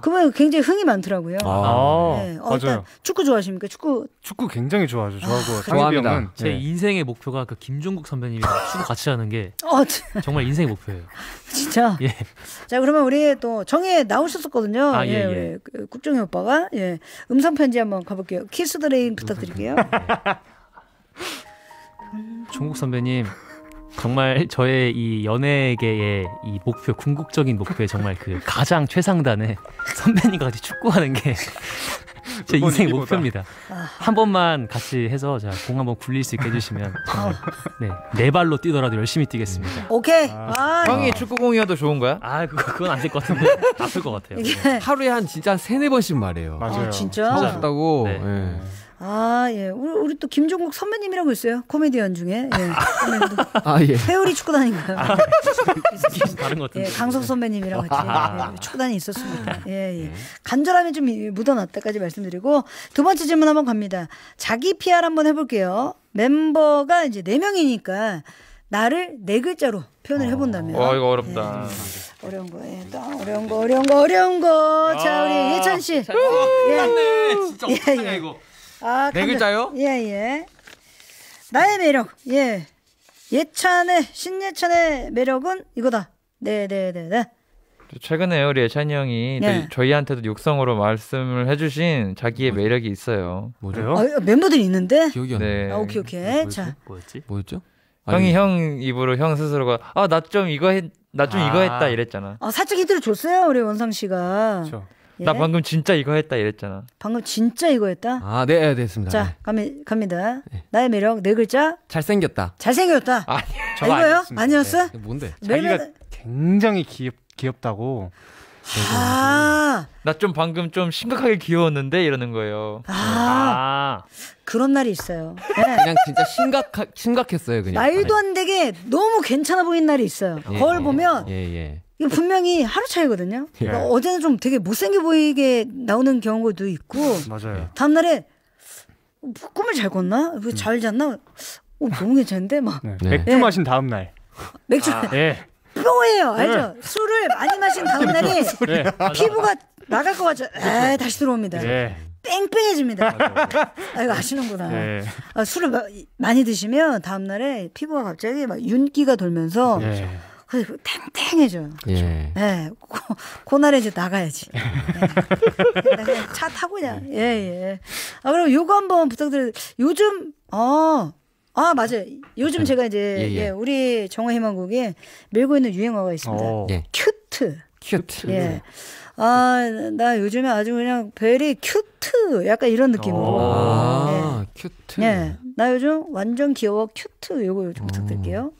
Speaker 1: 그분 굉장히 흥이 많더라고요.
Speaker 3: 어.
Speaker 1: 예. 어,
Speaker 5: 맞아요.
Speaker 1: 일단 축구 좋아하십니까? 축구
Speaker 5: 축구 굉장히 좋아하죠. 저하고 상엽이
Speaker 2: 좋아합니다.
Speaker 3: 제
Speaker 5: 네.
Speaker 3: 인생의 목표가 그 김종국 선배님이랑 축구 같이 하는 게 *laughs*
Speaker 1: 어 진-
Speaker 3: 정말 인생의 목표예요. *laughs*
Speaker 1: 진짜.
Speaker 3: 예.
Speaker 1: 자 그러면 우리 또 정희에 나오셨었거든요.
Speaker 3: 아,
Speaker 1: 예,
Speaker 3: 예, 예.
Speaker 1: 그 종국이 오빠가 예 음성 편지 한번 가볼게요. Kiss the Rain 부탁드릴게요. *laughs*
Speaker 3: 종국 선배님 정말 저의 이 연예계의 이 목표 궁극적인 목표에 정말 그 가장 최상단의 선배님과 같이 축구하는 게 *laughs* 제 인생
Speaker 5: 이보다.
Speaker 3: 목표입니다. 한 번만 같이 해서 제가 공 한번 굴릴 수 있게 해주시면 정말 네, 네 발로 뛰더라도 열심히 뛰겠습니다.
Speaker 1: 오케이. 아,
Speaker 4: 형이 축구공이어도 좋은 거야?
Speaker 3: 아 그거 그건 안 될 것 같은데 아플 것 같아요.
Speaker 1: 이게
Speaker 2: 하루에 한 진짜 한 세네 번씩 말해요.
Speaker 5: 맞아요.
Speaker 1: 아, 진짜.
Speaker 2: 하고 싶다고.
Speaker 3: 네.
Speaker 2: 예.
Speaker 1: 아, 예. 우리, 우리 또 김종국 선배님이라고 있어요. 코미디언 중에. 예.
Speaker 2: 아 예.
Speaker 1: 회오리 축구단인가요?
Speaker 3: 다른 것
Speaker 1: 예,
Speaker 3: 같은데.
Speaker 1: 강석 선배님이랑 같이 예, 축구단이 있었습니다. 예, 예. 간절함이 좀 묻어났다까지 말씀드리고 두 번째 질문 한번 갑니다. 자기 PR 한번 해볼게요. 멤버가 이제 네 명이니까 나를 네 글자로 표현을 해본다면
Speaker 4: 와 이거 어렵다.
Speaker 1: 어려운 거, 예, 또 어려운 거, 어려운 거, 어려운 거. 자, 우리 예찬 씨. 예.
Speaker 2: 진짜
Speaker 1: 어떡하냐, 예, 예.
Speaker 2: 이거.
Speaker 1: 아,
Speaker 2: 네 글자요?
Speaker 1: 예, 예. 나의 매력. 예. 예찬의 신예찬의 매력은 이거다. 네, 네, 네, 네.
Speaker 4: 최근에 우리 예찬이 형이 또
Speaker 1: 네.
Speaker 4: 저희한테도 육성으로 말씀을 해주신 자기의 매력이 있어요.
Speaker 2: 뭐죠?
Speaker 1: 아, 멤버들이 있는데.
Speaker 2: 기억이 안 나.
Speaker 4: 네.
Speaker 1: 아, 오케이, 오케이. 자,
Speaker 3: 뭐였지?
Speaker 2: 뭐였죠?
Speaker 4: 형이
Speaker 2: 아니,
Speaker 4: 형 입으로 형 스스로가 아 나 좀 이거 했 나 좀 이거
Speaker 3: 아.
Speaker 4: 했다 이랬잖아.
Speaker 1: 아, 살짝 힌트를 줬어요, 우리 원상 씨가.
Speaker 5: 그렇죠.
Speaker 1: 예?
Speaker 4: 나 방금 진짜 이거 했다 이랬잖아.
Speaker 1: 방금 진짜 이거였다.
Speaker 2: 아, 네, 네, 됐습니다.
Speaker 1: 자,
Speaker 2: 네.
Speaker 1: 갑니, 갑니다. 나의 매력 네 글자.
Speaker 2: 잘생겼다.
Speaker 1: 잘생겼다.
Speaker 4: 아니,
Speaker 1: 아,
Speaker 5: 저거
Speaker 1: 이거요? 아니었어?
Speaker 2: 이게 뭔데?
Speaker 5: 자기가
Speaker 1: 매력-
Speaker 5: 굉장히 귀엽 귀엽다고.
Speaker 1: 아,
Speaker 4: 나 좀 방금 좀 심각하게 귀여웠는데 이러는 거예요.
Speaker 1: 아,
Speaker 3: 아,
Speaker 1: 그런 날이 있어요. 예. *laughs*
Speaker 2: 그냥 진짜 심각 심각했어요, 그냥.
Speaker 1: 말도 안 되게 너무 괜찮아 보이는 날이 있어요.
Speaker 2: 예,
Speaker 1: 거울
Speaker 2: 예,
Speaker 1: 보면
Speaker 2: 예, 예.
Speaker 1: 이거 분명히 하루 차이거든요.
Speaker 5: 예.
Speaker 1: 그러니까 어제는 좀 되게 못생겨 보이게 나오는 경우도 있고
Speaker 5: 맞아요.
Speaker 1: 다음 날에 뭐 꿈을 잘 꿨나? 뭐잘 잤나? 어, 너무 괜찮은데 막
Speaker 5: 네.
Speaker 2: 네.
Speaker 5: 맥주
Speaker 1: 네.
Speaker 5: 마신 다음 날.
Speaker 1: 맥주
Speaker 5: 예.
Speaker 1: 뼈예요, 알죠? 술을 많이 마신 다음 날이
Speaker 5: 네.
Speaker 1: 피부가 나갈 것 같죠? 에 다시 들어옵니다.
Speaker 5: 예.
Speaker 1: 뺑뺑해집니다. 아 이거 아시는구나.
Speaker 5: 예.
Speaker 1: 아, 술을 마- 많이 드시면 다음 날에 피부가 갑자기 막 윤기가 돌면서
Speaker 5: 예.
Speaker 1: 그래서 탱탱해져요.
Speaker 2: 예.
Speaker 1: 예, 고, 그날에 이제 나가야지. *laughs* 예. 그냥 차 타고 그냥, 예, 예. 아, 그럼 요거 한번 부탁드려요. 요즘, 아, 아, 맞아요. 요즘 제가 이제,
Speaker 2: 예,
Speaker 1: 예,
Speaker 2: 예.
Speaker 1: 우리 정오의 희망곡에 밀고 있는 유행어가 있습니다.
Speaker 5: 어.
Speaker 2: 예. cute. cute.
Speaker 1: 예. 아, 나 요즘에 아주 그냥 very cute. 약간 이런 느낌으로.
Speaker 2: 아, cute.
Speaker 1: 예. 나 요즘 완전 귀여워. cute. 요거 좀 부탁드릴게요.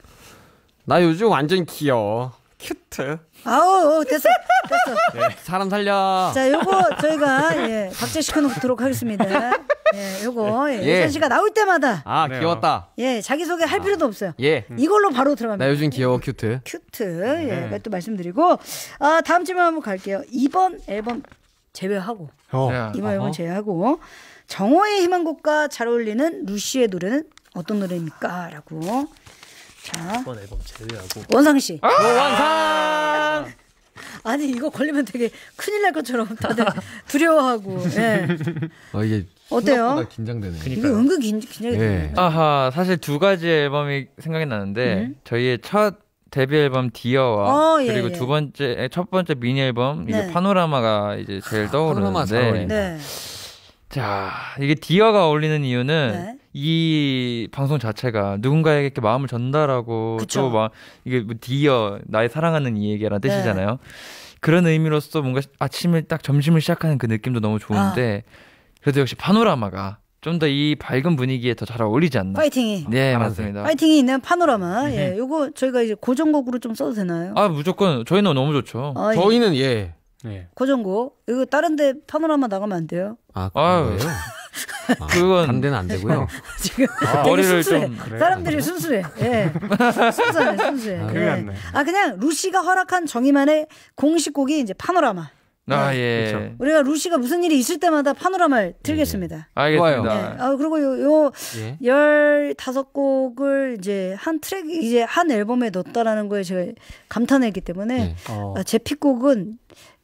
Speaker 2: 나 요즘 완전 귀여워. cute.
Speaker 1: 아우, 어, 됐어. 됐어. *laughs*
Speaker 2: 사람 살려.
Speaker 1: 자, 요거 저희가 예, 박제시켜 놓도록 하겠습니다. 예, 요거 예,
Speaker 2: 예.
Speaker 1: 예찬 씨가 나올 때마다
Speaker 2: 아,
Speaker 5: 네,
Speaker 2: 귀여웠다.
Speaker 1: 예, 자기 소개 할 필요도 없어요.
Speaker 2: 예.
Speaker 1: 이걸로 바로
Speaker 2: 나
Speaker 1: 들어갑니다.
Speaker 2: 요즘 귀여워,
Speaker 1: cute. cute. 예, 네. 또 말씀드리고 아, 다음 질문 한번 갈게요. 이번 앨범 제외하고
Speaker 5: 어.
Speaker 4: 야,
Speaker 1: 이번 앨범. 제외하고 정오의 희망곡과 잘 어울리는 루시의 노래는 어떤 노래입니까?라고. 자,
Speaker 3: 이번 앨범 제외하고
Speaker 1: 원상 씨.
Speaker 2: 원상!
Speaker 1: 아니 이거 걸리면 되게 큰일 날 것처럼 다들 *laughs* 두려워하고. 예.
Speaker 2: 어, 이게
Speaker 1: 어때요?
Speaker 2: 긴장되네.
Speaker 1: 이게 은근 긴, 긴장이
Speaker 2: 예.
Speaker 1: 되네요.
Speaker 4: 아하 사실 두 가지 앨범이 생각이 나는데
Speaker 1: 음.
Speaker 4: 저희의 첫 데뷔 앨범 디어와
Speaker 1: 어, 예,
Speaker 4: 그리고
Speaker 1: 예.
Speaker 4: 두 번째 첫 번째 미니 앨범
Speaker 1: 네.
Speaker 4: 이게 파노라마가 이제 제일
Speaker 2: 잘
Speaker 4: 떠오르는데
Speaker 2: 어울린다.
Speaker 1: 네.
Speaker 4: 자 이게 디어가 어울리는 이유는
Speaker 1: 네.
Speaker 4: 이 방송 자체가 누군가에게 마음을 전달하고
Speaker 1: 그쵸.
Speaker 4: 또막 이게 뭐 디어 나의 사랑하는 이에게라는
Speaker 1: 네.
Speaker 4: 뜻이잖아요. 그런 의미로서 뭔가 아침을 딱 점심을 시작하는 그 느낌도 너무 좋은데
Speaker 1: 아.
Speaker 4: 그래도 역시 파노라마가 좀 더 이 밝은 분위기에 더 잘 어울리지 않나.
Speaker 1: 파이팅이.
Speaker 4: 네
Speaker 2: 파란색.
Speaker 4: 맞습니다.
Speaker 1: 파이팅이 있는 파노라마. 예. 요거 저희가 이제 고정곡으로 좀 써도 되나요?
Speaker 4: 아 무조건 저희는 너무 좋죠.
Speaker 1: 아, 예.
Speaker 2: 저희는 예.
Speaker 5: 예.
Speaker 1: 고정곡. 이거 다른 데 파노라마 나가면 안 돼요?
Speaker 2: 아. 그래요? *laughs*
Speaker 4: 그건
Speaker 2: 담대는 안 되고요. *laughs*
Speaker 1: 지금
Speaker 5: 아,
Speaker 4: 머리를
Speaker 1: 순수해.
Speaker 4: 좀-
Speaker 5: 그래.
Speaker 1: 사람들이 순수해. 예. *laughs* 순수해, 순수해.
Speaker 2: 아,
Speaker 1: 예. 아 그냥 루시가 허락한 정의만의 공식 곡이 이제 파노라마.
Speaker 4: 아
Speaker 1: 네.
Speaker 4: 예.
Speaker 5: 그렇죠.
Speaker 1: 우리가 루시가 무슨 일이 있을 때마다 파노라마를 틀겠습니다.
Speaker 4: 알겠습니다.
Speaker 1: 네. 아 그리고 요, 요
Speaker 2: 예.
Speaker 1: 15곡을 이제 한 트랙 이제 한 앨범에 넣었다라는 거에 제가 감탄했기 때문에
Speaker 2: 네.
Speaker 5: 어.
Speaker 1: 아, 제 픽곡은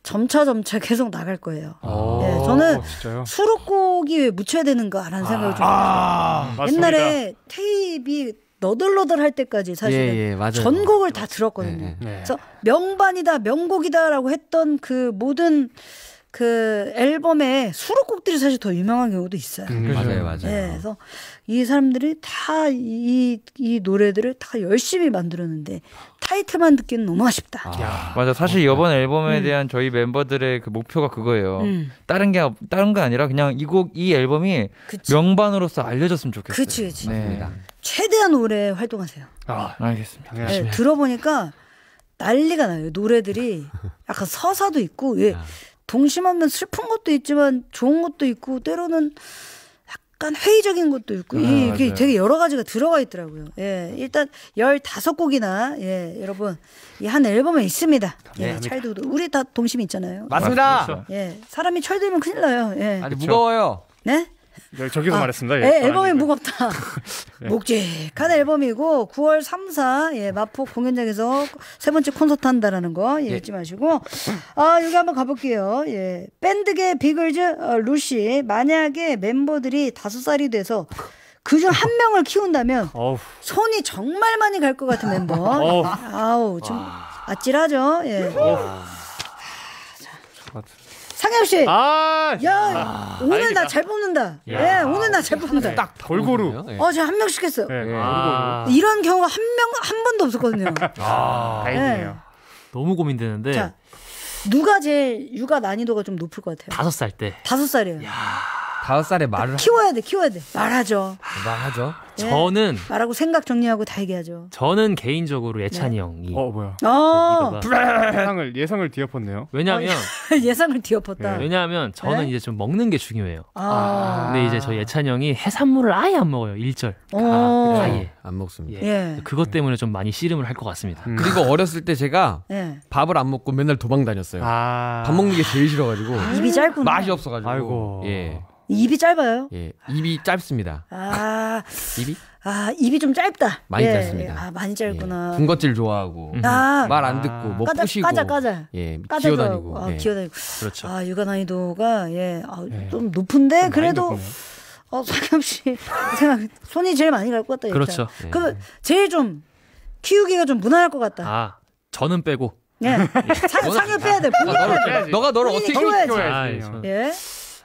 Speaker 1: 점차 점차 계속 나갈 거예요.
Speaker 5: 어,
Speaker 1: 네, 저는
Speaker 5: 진짜요?
Speaker 1: 수록곡이 왜 묻혀야 되는가라는 생각을 좀
Speaker 5: 아.
Speaker 1: 옛날에 테이프이 너덜너덜 할 때까지 사실은
Speaker 2: 예, 예, 맞아요.
Speaker 1: 전곡을 다 들었거든요.
Speaker 2: 예, 예.
Speaker 5: 네.
Speaker 1: 그래서 명반이다, 명곡이다라고 했던 그 모든 그 앨범의 수록곡들이 사실 더 유명한 경우도 있어요.
Speaker 5: 음,
Speaker 2: 맞아요. 맞아요.
Speaker 1: 예, 그래서 이 사람들이 다이이 노래들을 다 열심히 만들었는데 타이틀만 듣기는 너무 아쉽다.
Speaker 2: 아,
Speaker 4: 맞아. 사실 이번 앨범에
Speaker 1: 음.
Speaker 4: 대한 저희 멤버들의 그 목표가 그거예요.
Speaker 1: 음,
Speaker 4: 다른 게 다른 게 아니라 그냥 이 곡 이 앨범이
Speaker 1: 그치.
Speaker 4: 명반으로서 알려졌으면 좋겠어요.
Speaker 1: 그치, 그치.
Speaker 4: 네.
Speaker 1: 최대한 오래 활동하세요.
Speaker 5: 아,
Speaker 4: 알겠습니다.
Speaker 1: 예, 들어보니까 난리가 나요. 노래들이 약간 서사도 있고, 예,
Speaker 2: 아.
Speaker 1: 동심하면 슬픈 것도 있지만 좋은 것도 있고, 때로는 약간 회의적인 것도 있고, 이-
Speaker 4: 아,
Speaker 1: 이게
Speaker 4: 맞아요.
Speaker 1: 되게 여러 가지가 들어가 있더라고요. 예, 일단 15곡이나, 예, 여러분, 이 한 앨범에 있습니다. 예, 찰도 우리 다 동심이 있잖아요.
Speaker 2: 맞습니다.
Speaker 1: 예, 사람이 철들면 큰일 나요. 예.
Speaker 2: 아니. 무거워요.
Speaker 1: 네?
Speaker 5: 네, 저기서
Speaker 1: 아,
Speaker 5: 말했습니다.
Speaker 1: 예,
Speaker 5: 예,
Speaker 1: 앨범이
Speaker 5: 사랑님을.
Speaker 1: 무겁다. *laughs*
Speaker 5: 네.
Speaker 1: 묵직한 앨범이고 9월 3, 4 예, 마포 공연장에서 세 번째 콘서트 한다라는 거 예, 잊지 마시고 아 여기 한번 가볼게요. 예, 밴드계 비글즈 어, 루시 만약에 멤버들이 다섯 살이 돼서 그중 한 명을 키운다면
Speaker 5: 어우,
Speaker 1: 손이 정말 많이 갈 것 같은 멤버.
Speaker 5: 어우.
Speaker 1: 아우 좀 아찔하죠. 예. 상엽 씨.
Speaker 5: 아,
Speaker 1: 야 오늘 나 잘 뽑는다. 예, 오늘 나 잘 뽑는다.
Speaker 2: 딱
Speaker 5: 골고루.
Speaker 2: 예.
Speaker 1: 어, 제가 한 명씩 했어요.
Speaker 5: 네,
Speaker 3: 아,
Speaker 1: 이런 경우가 한 명, 한 번도 없었거든요. *laughs*
Speaker 5: 다행이네요.
Speaker 3: 너무 고민되는데
Speaker 1: 자, 누가 제일 육아 난이도가 좀 높을 것 같아요?
Speaker 3: 다섯 살 때
Speaker 1: 다섯 살이에요.
Speaker 2: 다섯 살에 말을
Speaker 1: 키워야 돼, 키워야 돼. 말하죠.
Speaker 2: 말하죠.
Speaker 1: 예.
Speaker 3: 저는
Speaker 1: 말하고 생각 정리하고 다 얘기하죠.
Speaker 3: 저는 개인적으로 예찬이 형이
Speaker 5: 어, 뭐야?
Speaker 1: 어,
Speaker 5: 예상을 예상을 뒤엎었네요.
Speaker 3: 왜냐하면 *laughs*
Speaker 1: 예상을 뒤엎었다.
Speaker 3: 왜냐하면 저는
Speaker 1: 네?
Speaker 3: 이제 좀 먹는 게 중요해요.
Speaker 1: 아,
Speaker 3: 근데 이제 저희 예찬이 형이 해산물을 아예 안 먹어요. 일절
Speaker 1: 어.
Speaker 3: 아예.
Speaker 2: 안 먹습니다.
Speaker 3: 예.
Speaker 1: 예.
Speaker 3: 그것 때문에 좀 많이 씨름을 할 것 같습니다.
Speaker 5: 음.
Speaker 2: 그리고 어렸을 때 제가
Speaker 1: 예.
Speaker 2: 밥을 안 먹고 맨날 도망 다녔어요.
Speaker 5: 아,
Speaker 2: 밥 먹는 게 제일 싫어가지고
Speaker 1: 입이 짧구나.
Speaker 2: 맛이 없어가지고.
Speaker 5: 아이고.
Speaker 2: 예,
Speaker 1: 입이 짧아요.
Speaker 2: 예, 입이 짧습니다.
Speaker 1: 아,
Speaker 2: 입이
Speaker 1: 아, 입이 좀 짧다.
Speaker 2: 많이
Speaker 1: 예,
Speaker 2: 짧습니다.
Speaker 1: 아, 많이 짧구나.
Speaker 2: 예, 군것질 좋아하고
Speaker 3: 음.
Speaker 1: 아,
Speaker 2: 말안 듣고 뭐
Speaker 1: 까자,
Speaker 2: 부시고
Speaker 1: 까자, 까자.
Speaker 2: 예,
Speaker 1: 까자
Speaker 2: 기어다니고.
Speaker 1: 아,
Speaker 2: 예.
Speaker 1: 기어다니고.
Speaker 3: 그렇죠.
Speaker 1: 아, 육아 난이도가 예, 아,
Speaker 5: 예.
Speaker 1: 좀 높은데
Speaker 5: 많이
Speaker 1: 그래도
Speaker 5: 높네요.
Speaker 1: 어, 상엽 씨 생각 손이 제일 많이 갈 것 같다.
Speaker 3: 그렇죠.
Speaker 2: 예.
Speaker 1: 그 제일 좀 키우기가 좀 무난할 것 같다.
Speaker 3: 아 저는 빼고.
Speaker 1: 예. *laughs* 상, 상엽 빼야 돼.
Speaker 2: 아. 너를, 너가 너를 어떻게
Speaker 1: 키워야지.
Speaker 3: 아, 저-
Speaker 1: 예.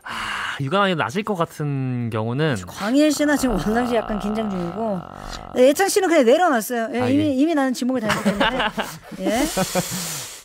Speaker 3: 아, 육아난이 낮을 것 같은 경우는
Speaker 1: 광희애 씨나 지금 원상 씨 약간 긴장 중이고 네, 예찬 씨는 그냥 내려놨어요. 예,
Speaker 2: 아,
Speaker 1: 이미
Speaker 2: 예.
Speaker 1: 이미 나는 지목을 다 했기 때문에. *laughs* 예.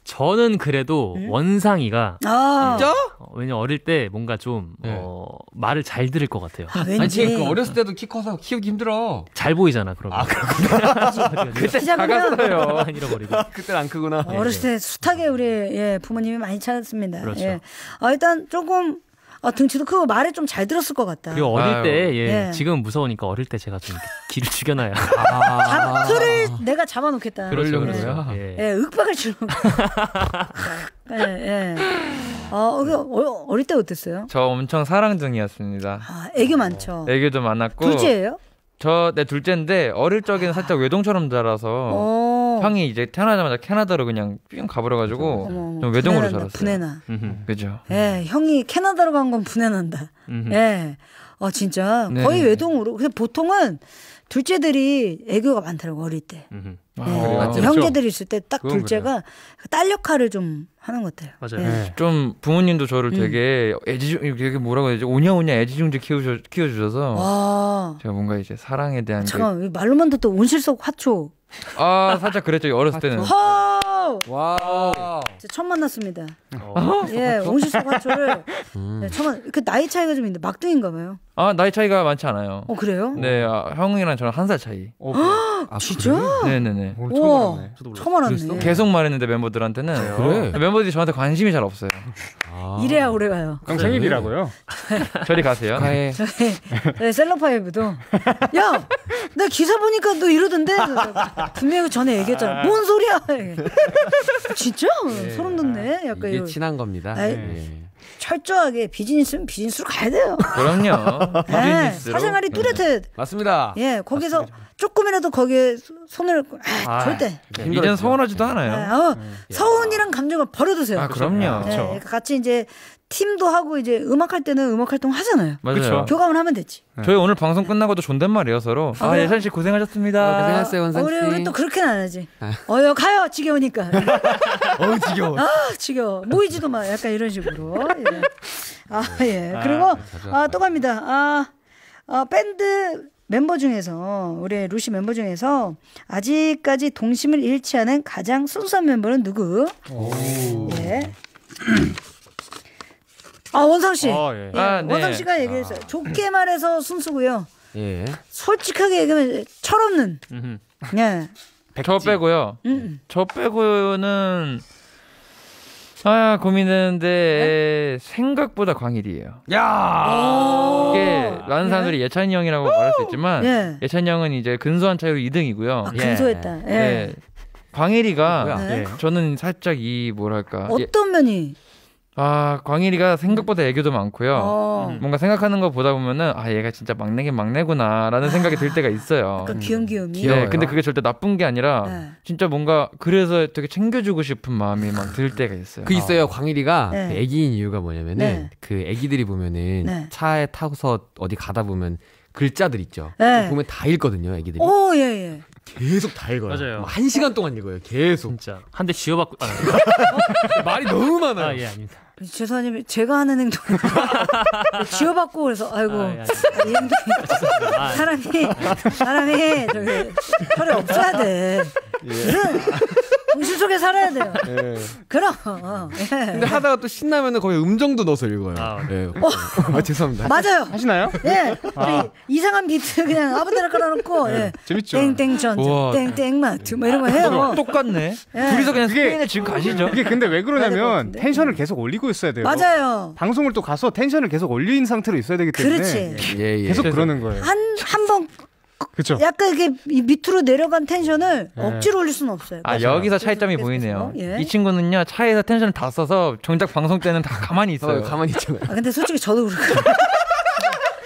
Speaker 3: 저는 그래도
Speaker 1: 음?
Speaker 3: 원상이가
Speaker 1: 아.
Speaker 2: 진짜?
Speaker 3: 어, 왜냐 어릴 때 뭔가 좀
Speaker 2: 네.
Speaker 3: 어, 말을 잘 들을 것 같아요.
Speaker 1: 아,
Speaker 2: 아니
Speaker 1: 왠지
Speaker 2: 지금 그 어렸을 때도 키 커서 키우기 힘들어.
Speaker 3: 잘 보이잖아 그러면. 아 *laughs*
Speaker 1: 그때 작으면 *laughs*
Speaker 3: 잃어버리고.
Speaker 2: 그때는 안 크구나.
Speaker 1: 어렸을 때 숱하게 우리 예, 부모님이 많이 찾았습니다.
Speaker 3: 그렇죠.
Speaker 1: 예. 아, 일단 조금 어, 등치도 크고 말을 좀잘 들었을 것 같다.
Speaker 3: 그리고 어릴
Speaker 4: 아유.
Speaker 3: 때 예,
Speaker 1: 예.
Speaker 3: 지금 무서우니까 어릴 때 제가 좀 길을 죽여놔요.
Speaker 1: 잡, 틀을 내가 잡아놓겠다.
Speaker 2: 그러려고
Speaker 3: 그렇죠.
Speaker 2: 그래요?
Speaker 3: 예.
Speaker 1: 예, 윽박을 치는 거. 예, 예. 어, 그 어, 어릴 때 어땠어요?
Speaker 4: 저 엄청 사랑둥이였습니다.
Speaker 1: 아, 애교 많죠.
Speaker 4: 애교도 많았고
Speaker 1: 둘째예요?
Speaker 4: 저내 둘째인데 어릴 적에는 살짝 외동처럼 자라서
Speaker 1: 어.
Speaker 4: 형이 이제 태어나자마자 캐나다로 그냥 삥 가버려가지고
Speaker 1: 어머,
Speaker 4: 외동으로
Speaker 1: 분해난다,
Speaker 4: 자랐어요.
Speaker 1: 분해나.
Speaker 3: 음흠,
Speaker 4: 그죠?
Speaker 1: 예, 형이 캐나다로 간 건 분해난다.
Speaker 3: 음흠.
Speaker 1: 예. 어, 진짜.
Speaker 4: 네.
Speaker 1: 거의 외동으로. 근데 보통은 둘째들이 애교가 많더라고, 어릴 때.
Speaker 4: 아,
Speaker 2: 맞죠.
Speaker 1: 형제들이 있을 때 딱 둘째가 딸 역할을 좀 하는 것 같아요.
Speaker 3: 맞아요.
Speaker 1: 예.
Speaker 5: 네.
Speaker 4: 좀 부모님도 저를
Speaker 1: 음.
Speaker 4: 되게 애지중 되게 뭐라고 해야 되지 오냐오냐 애지중지 키우셔 키워주셔서
Speaker 1: 와.
Speaker 4: 제가 뭔가 이제 사랑에 대한 게
Speaker 1: 잠깐 말로만 듣도 온실 속 화초.
Speaker 4: 아 살짝 그랬죠 어렸을 때는.
Speaker 2: 와.
Speaker 1: 저 처음 만났습니다.
Speaker 3: 어.
Speaker 1: 예, *laughs* 온실속 화초를
Speaker 2: 음.
Speaker 1: 네, 처음 만- 그 나이 차이가 좀 있는데 막둥인가 봐요.
Speaker 4: 아 나이 차이가 많지 않아요.
Speaker 1: 어 그래요?
Speaker 4: 네, 아, 형이랑 저랑 한 살 차이.
Speaker 5: 어,
Speaker 2: 아,
Speaker 1: 진짜?
Speaker 4: 네네네.
Speaker 5: 오늘 처음
Speaker 1: 우와,
Speaker 5: 알았네.
Speaker 1: 처음 알았네.
Speaker 4: 계속 말했는데 멤버들한테는
Speaker 2: 그래?
Speaker 4: 멤버들이 저한테 관심이 잘 없어요.
Speaker 2: 아.
Speaker 1: 이래야 오래 가요.
Speaker 5: 형 생일이라고요? *laughs*
Speaker 4: 저리 가세요.
Speaker 1: 저희 저희 *laughs* 셀럽파이브도 야, 나 기사 보니까 너 이러던데 분명히 전에 얘기했잖아. 뭔 소리야? *laughs* 진짜 소름 돋네. 약간
Speaker 2: 이게
Speaker 1: 이런
Speaker 2: 친한 겁니다. 예.
Speaker 1: 철저하게 비즈니스는 비즈니스로 가야 돼요.
Speaker 4: 그럼요.
Speaker 1: 예, *laughs*
Speaker 4: 비즈니스로.
Speaker 1: 사생활이 뚜렷해.
Speaker 2: 맞습니다.
Speaker 1: 예, 거기서 조금이라도 거기에 손을 아,
Speaker 5: 아,
Speaker 1: 절대.
Speaker 4: 이젠 서운하지도
Speaker 1: 네,
Speaker 4: 않아요.
Speaker 1: 어, 서운이란 감정을 버려두세요.
Speaker 4: 아 그럼요.
Speaker 1: 네, 그러니까 같이 이제 팀도 하고 이제 음악 할 때는 음악 활동 하잖아요.
Speaker 4: 맞아요.
Speaker 5: 그쵸.
Speaker 1: 교감을 하면 됐지.
Speaker 4: 저희 오늘 방송 끝나고도 존댓말이에요 서로.
Speaker 1: 아,
Speaker 4: 아 예찬 씨 고생하셨습니다.
Speaker 2: 어, 고생하셨어요,
Speaker 1: 어,
Speaker 2: 원상 씨.
Speaker 1: 우리 우리 또 그렇게는 안 하지. 어여 가요 지겨우니까. *laughs*
Speaker 2: 어, 지겨워.
Speaker 1: 아 지겨워. 모이지도 마. 약간 이런 식으로. 예. 아 예. 그리고 아또 갑니다. 아, 아 밴드 멤버 중에서 우리 루시 멤버 중에서 아직까지 동심을 잃지 않은 가장 순수한 멤버는 누구? 예. *clears throat* 아 원상 씨.
Speaker 5: 어, 예.
Speaker 1: 예,
Speaker 4: 아, 네.
Speaker 1: 원상 씨가 얘기했어요. 좋게 말해서 순수고요.
Speaker 2: 예.
Speaker 1: 솔직하게 얘기하면 철없는. 예.
Speaker 4: 저 빼고요.
Speaker 1: 음.
Speaker 4: 저 빼고는 아
Speaker 1: 네?
Speaker 4: 고민되는데 생각보다 광일이에요.
Speaker 2: 야.
Speaker 4: 이게 많은 사람들이 예 찬이 형이라고 말할 수 있지만
Speaker 1: 예.
Speaker 4: 예찬이 형은 이제 근소한 차이로 2등이고요.
Speaker 1: 아, 근소했다. 예.
Speaker 4: 네. 광일이가
Speaker 2: 뭐야?
Speaker 1: 네.
Speaker 5: 예.
Speaker 4: 저는 살짝 이 뭐랄까 예,
Speaker 1: 어떤 면이?
Speaker 4: 아 광일이가 생각보다 애교도 많고요.
Speaker 1: 어.
Speaker 4: 뭔가 생각하는 거 보다 보면은 아 얘가 진짜 막내긴 막내구나라는 생각이 들 때가 있어요.
Speaker 1: 약간 귀염귀염이.
Speaker 2: 귀여워요.
Speaker 4: 네, 근데 그게 절대 나쁜 게 아니라
Speaker 1: 네.
Speaker 4: 진짜 뭔가 그래서 되게 챙겨주고 싶은 마음이 막 들 때가 있어요.
Speaker 2: 그 있어요. 광일이가
Speaker 1: 네.
Speaker 2: 그 애기인 이유가 뭐냐면은
Speaker 1: 네.
Speaker 2: 그 애기들이 보면은
Speaker 1: 네.
Speaker 2: 차에 타고서 어디 가다 보면 글자들 있죠.
Speaker 1: 네.
Speaker 2: 보면 다 읽거든요, 애기들이.
Speaker 1: 오, 예, 예.
Speaker 2: 계속 다 읽어요.
Speaker 3: 맞아요.
Speaker 2: 뭐한 시간 동안 읽어요. 계속.
Speaker 3: 진짜 한 대 지어받고 아, *laughs*
Speaker 2: 말이 너무 많아요.
Speaker 3: 아, 예 아닙니다.
Speaker 1: 죄송하지만 제가 하는 행동 지어받고 *laughs* 그래서 아이고
Speaker 3: 아, 예,
Speaker 1: 이 행동이
Speaker 3: 아,
Speaker 1: 사람이 사람이 저기 털이 없어야 돼. 이런 정신 속에 살아야 돼요.
Speaker 2: 예.
Speaker 1: 그럼 어, 예.
Speaker 2: 근데 하다가 또 신나면은 거의 음정도 넣어서 읽어요.
Speaker 3: 아,
Speaker 2: 예. 아, 죄송합니다.
Speaker 1: 맞아요.
Speaker 5: 하시나요?
Speaker 1: 예, 우리 이상한 비트 그냥 아무데나 깔아놓고 예.
Speaker 5: 재밌죠?
Speaker 1: 땡땡 전
Speaker 4: 우와.
Speaker 1: 땡땡 마트 뭐 이런 거 해요.
Speaker 4: 똑같네.
Speaker 1: 예.
Speaker 4: 둘이서 그냥
Speaker 5: 그게-
Speaker 4: 스페인에 지금 가시죠.
Speaker 5: 이게 근데 왜 그러냐면? 텐션을 계속 올리고 있어야 돼요.
Speaker 1: 맞아요.
Speaker 5: 방송을 또 가서 텐션을 계속 올린 상태로 있어야 되기 때문에
Speaker 1: 그렇지.
Speaker 2: 예, 예.
Speaker 5: 계속 그러는 거예요.
Speaker 1: 한 한 번
Speaker 5: 그렇죠.
Speaker 1: 약간 이게 이 밑으로 내려간 텐션을
Speaker 5: 네.
Speaker 1: 억지로 올릴 수는 없어요.
Speaker 4: 아 여기서 차이점이 보이네요.
Speaker 1: 예.
Speaker 4: 이 친구는요 차에서 텐션을 다 써서 정작 방송 때는 다 가만히 있어요.
Speaker 2: 어, 가만히 있잖아요.
Speaker 1: 아 근데 솔직히 저도 그렇고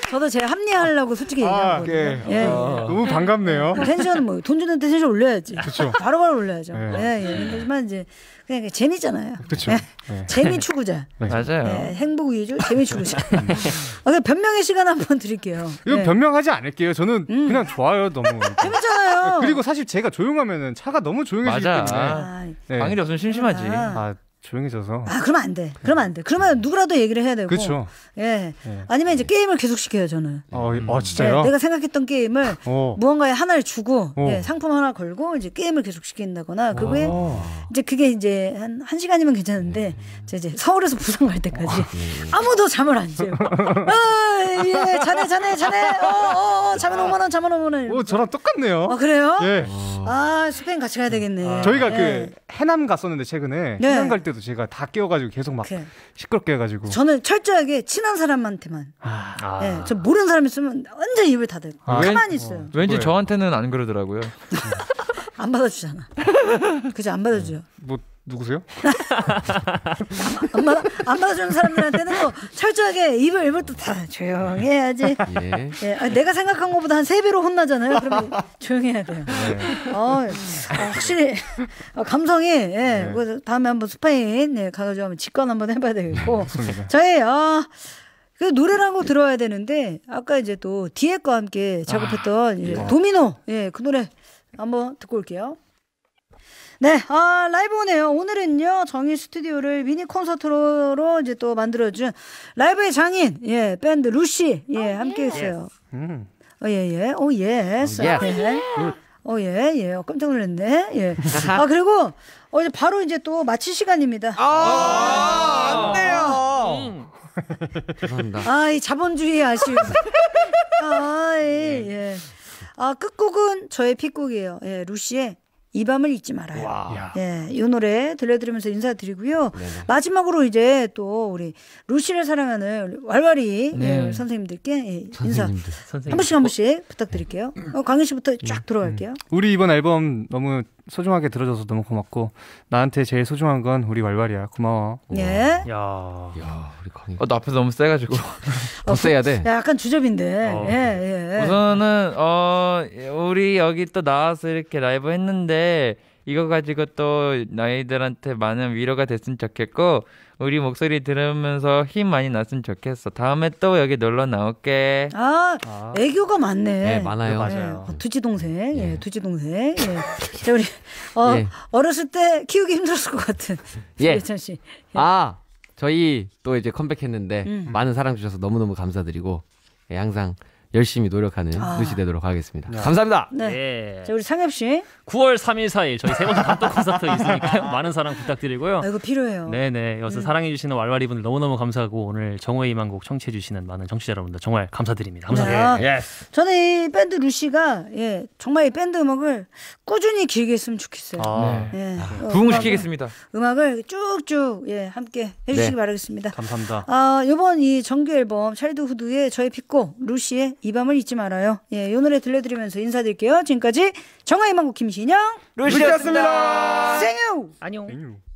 Speaker 1: 저도 제가 합리화하려고 솔직히
Speaker 5: 아,
Speaker 1: 얘기하거든요.
Speaker 5: 예.
Speaker 1: 예.
Speaker 5: 너무 반갑네요.
Speaker 1: 텐션은 뭐 돈 주는데 텐션 올려야지.
Speaker 5: 그렇죠.
Speaker 1: 바로바로 올려야죠.
Speaker 5: 네.
Speaker 1: 예, 예. 하지만 이제 그냥 그 재미잖아요.
Speaker 5: 그렇죠.
Speaker 1: 예.
Speaker 5: 네.
Speaker 1: 재미 추구자.
Speaker 4: 맞아요.
Speaker 1: 예, 행복 위주 재미 추구자. 아, 그냥 변명의 시간 한번 드릴게요.
Speaker 5: 이거
Speaker 1: 예.
Speaker 5: 변명하지 않을게요. 저는
Speaker 1: 음.
Speaker 5: 그냥 좋아요, 너무. *laughs*
Speaker 1: 재밌잖아요.
Speaker 5: 그리고 사실 제가 조용하면은 차가 너무 조용해지기
Speaker 4: 맞아.
Speaker 5: 때문에
Speaker 1: 아,
Speaker 5: 네.
Speaker 4: 광일이 없으면 심심하지.
Speaker 1: 아.
Speaker 5: 아 조용해져서
Speaker 1: 아, 그러면 안 돼. 그러면 안 돼. 그러면 누구라도 얘기를 해야 되고.
Speaker 5: 그렇죠.
Speaker 1: 예.
Speaker 5: 예.
Speaker 1: 아니면 이제 게임을 계속 시켜요, 저는.
Speaker 5: 어, 어 진짜요?
Speaker 1: 예, 내가 생각했던 게임을
Speaker 5: 어.
Speaker 1: 무언가에 하나를 주고
Speaker 5: 어.
Speaker 1: 예, 상품 하나 걸고 이제 게임을 계속 시킨다거나 그게
Speaker 5: 어.
Speaker 1: 이제 그게 이제 한, 한 시간이면 괜찮은데 저 이제 서울에서 부산 갈 때까지 아무도 잠을 안 재요. *laughs* 아, 예, 자네 자네 자네 어, 어, 어 잠은 5만 원 잠은 5만 원.
Speaker 5: 오
Speaker 1: 이러면서.
Speaker 5: 저랑 똑같네요.
Speaker 1: 아 그래요?
Speaker 5: 예.
Speaker 1: 아 스페인 같이 가야 되겠네.
Speaker 5: 저희가
Speaker 1: 예.
Speaker 5: 그 해남 갔었는데 최근에
Speaker 1: 네.
Speaker 5: 해남 갈 때도 제가 다 깨워가지고 계속 막
Speaker 1: 그래.
Speaker 5: 시끄럽게 해가지고.
Speaker 1: 저는 철저하게 친한 사람한테만.
Speaker 5: 아,
Speaker 1: 예, 저 모르는 사람 있으면 완전 입을 닫아요.
Speaker 5: 아.
Speaker 1: 가만히 있어요.
Speaker 4: 왠지
Speaker 5: 뭐예요?
Speaker 4: 저한테는 안 그러더라고요. *laughs*
Speaker 1: 안 받아주잖아. 그죠? 안 받아주죠.
Speaker 5: 뭐 누구세요?
Speaker 1: 안, 받아, 안 받아주는 사람들한테는 뭐 철저하게 입을 입을 또다 조용히 해야지.
Speaker 2: 예.
Speaker 1: 예, 아니, 내가 생각한 것보다 한 세 배로 혼나잖아요. 그러면 조용히 해야 돼요.
Speaker 5: 네.
Speaker 1: 어, 어, 확실히 어, 감성이 예, 그래서 다음에 한번 스페인 예, 가가지고 한번 직관 한번 해봐야 되겠고.
Speaker 5: 좋습니다.
Speaker 1: 저희 아. 그한곡 들어야 되는데 아까 이제 또 디에과 함께 작업했던 이제 도미노 예 그 노래 한번 듣고 올게요. 네, 아, 라이브네요. 오늘은요, 정일 스튜디오를 미니 콘서트로 이제 또 만들어준 라이브의 장인, 예, 밴드 루시, 예, 함께 했어요.
Speaker 5: 음.
Speaker 1: 어, 예, 예. 오. 예. 네. 어, 예, 예. 어, 깜짝 놀랐네. 예. 아, 그리고, 어, 이제 바로 이제 또 마칠 시간입니다.
Speaker 2: 아, 안 돼요. 죄송합니다.
Speaker 1: 아, 이 자본주의의 아쉬움. *laughs* 아, 예, 예. 아, 끝곡은 저의 픽곡이에요. 예, 루시의 이 밤을 잊지 말아요. 예, 이 노래 들려드리면서 인사드리고요. 마지막으로 이제 또 우리 루시를 사랑하는 왈왈이 예, 우리 선생님들께 예, 인사
Speaker 2: 선생님들.
Speaker 3: 선생님.
Speaker 1: 한 번씩 한 번씩 부탁드릴게요. 어, 광희 씨부터 쫙 들어갈게요.
Speaker 5: 우리 이번 앨범 너무 소중하게 들어줘서 너무 고맙고 나한테 제일 소중한 건 우리 왈왈이야. 고마워.
Speaker 1: 예.
Speaker 3: 야.
Speaker 2: 야, 우리 광희.
Speaker 4: 어, 나 앞에서 너무 세가지고.
Speaker 2: 더 세야 돼.
Speaker 1: 야, 약간 주접인데.
Speaker 3: 어.
Speaker 1: 예, 예.
Speaker 4: 우선은 어 우리 여기 또 나와서 이렇게 라이브 했는데 이거 가지고 또 너희들한테 많은 위로가 됐으면 좋겠고 우리 목소리 들으면서 힘 많이 났으면 좋겠어. 다음에 또 여기 놀러 나올게.
Speaker 1: 아, 애교가 많네.
Speaker 2: 네, 많아요.
Speaker 3: 맞아요.
Speaker 1: 어, 두지 동생, 예, 두지 동생. 예. *laughs* 자, 우리 어,
Speaker 2: 예.
Speaker 1: 어렸을 때 키우기 힘들었을 것 같은
Speaker 2: 예.
Speaker 1: 예찬 씨.
Speaker 2: 아, 저희 또 이제 컴백했는데
Speaker 1: 음.
Speaker 2: 많은 사랑 주셔서 너무너무 감사드리고 예, 항상 열심히 노력하는
Speaker 1: 아.
Speaker 2: 루시 되도록 하겠습니다. 감사합니다.
Speaker 1: 네.
Speaker 3: 예.
Speaker 1: 자, 우리 상엽 씨.
Speaker 3: 9월 3일 4일 저희 세 번째 단독 콘서트 있으니까요. *laughs* 많은 사랑 부탁드리고요.
Speaker 1: 아, 이거 필요해요.
Speaker 3: 네 네. 여기서 사랑해 주시는 왈왈이 분들 너무너무 감사하고 오늘 정호의 희망곡 청취해 주시는 많은 청취자 여러분들 정말 감사드립니다. 감사합니다.
Speaker 1: 네. 저는 이 밴드 루시가 예, 정말 이 밴드 음악을 꾸준히 길게 했으면 좋겠어요.
Speaker 3: 아,
Speaker 1: 예. 어,
Speaker 4: 부흥시키겠습니다.
Speaker 1: 음악을 쭉쭉 예, 함께 해 주시기
Speaker 2: 네.
Speaker 1: 바라겠습니다.
Speaker 3: 감사합니다.
Speaker 1: 아, 요번 이 정규 앨범 차일드후드의 저의 픽곡 루시의 이 밤을 잊지 말아요. 예, 요 노래 들려드리면서 인사드릴게요. 지금까지 정화희망곡 김신영
Speaker 4: 루시였습니다.
Speaker 1: 생유
Speaker 3: 안녕.
Speaker 5: 땡.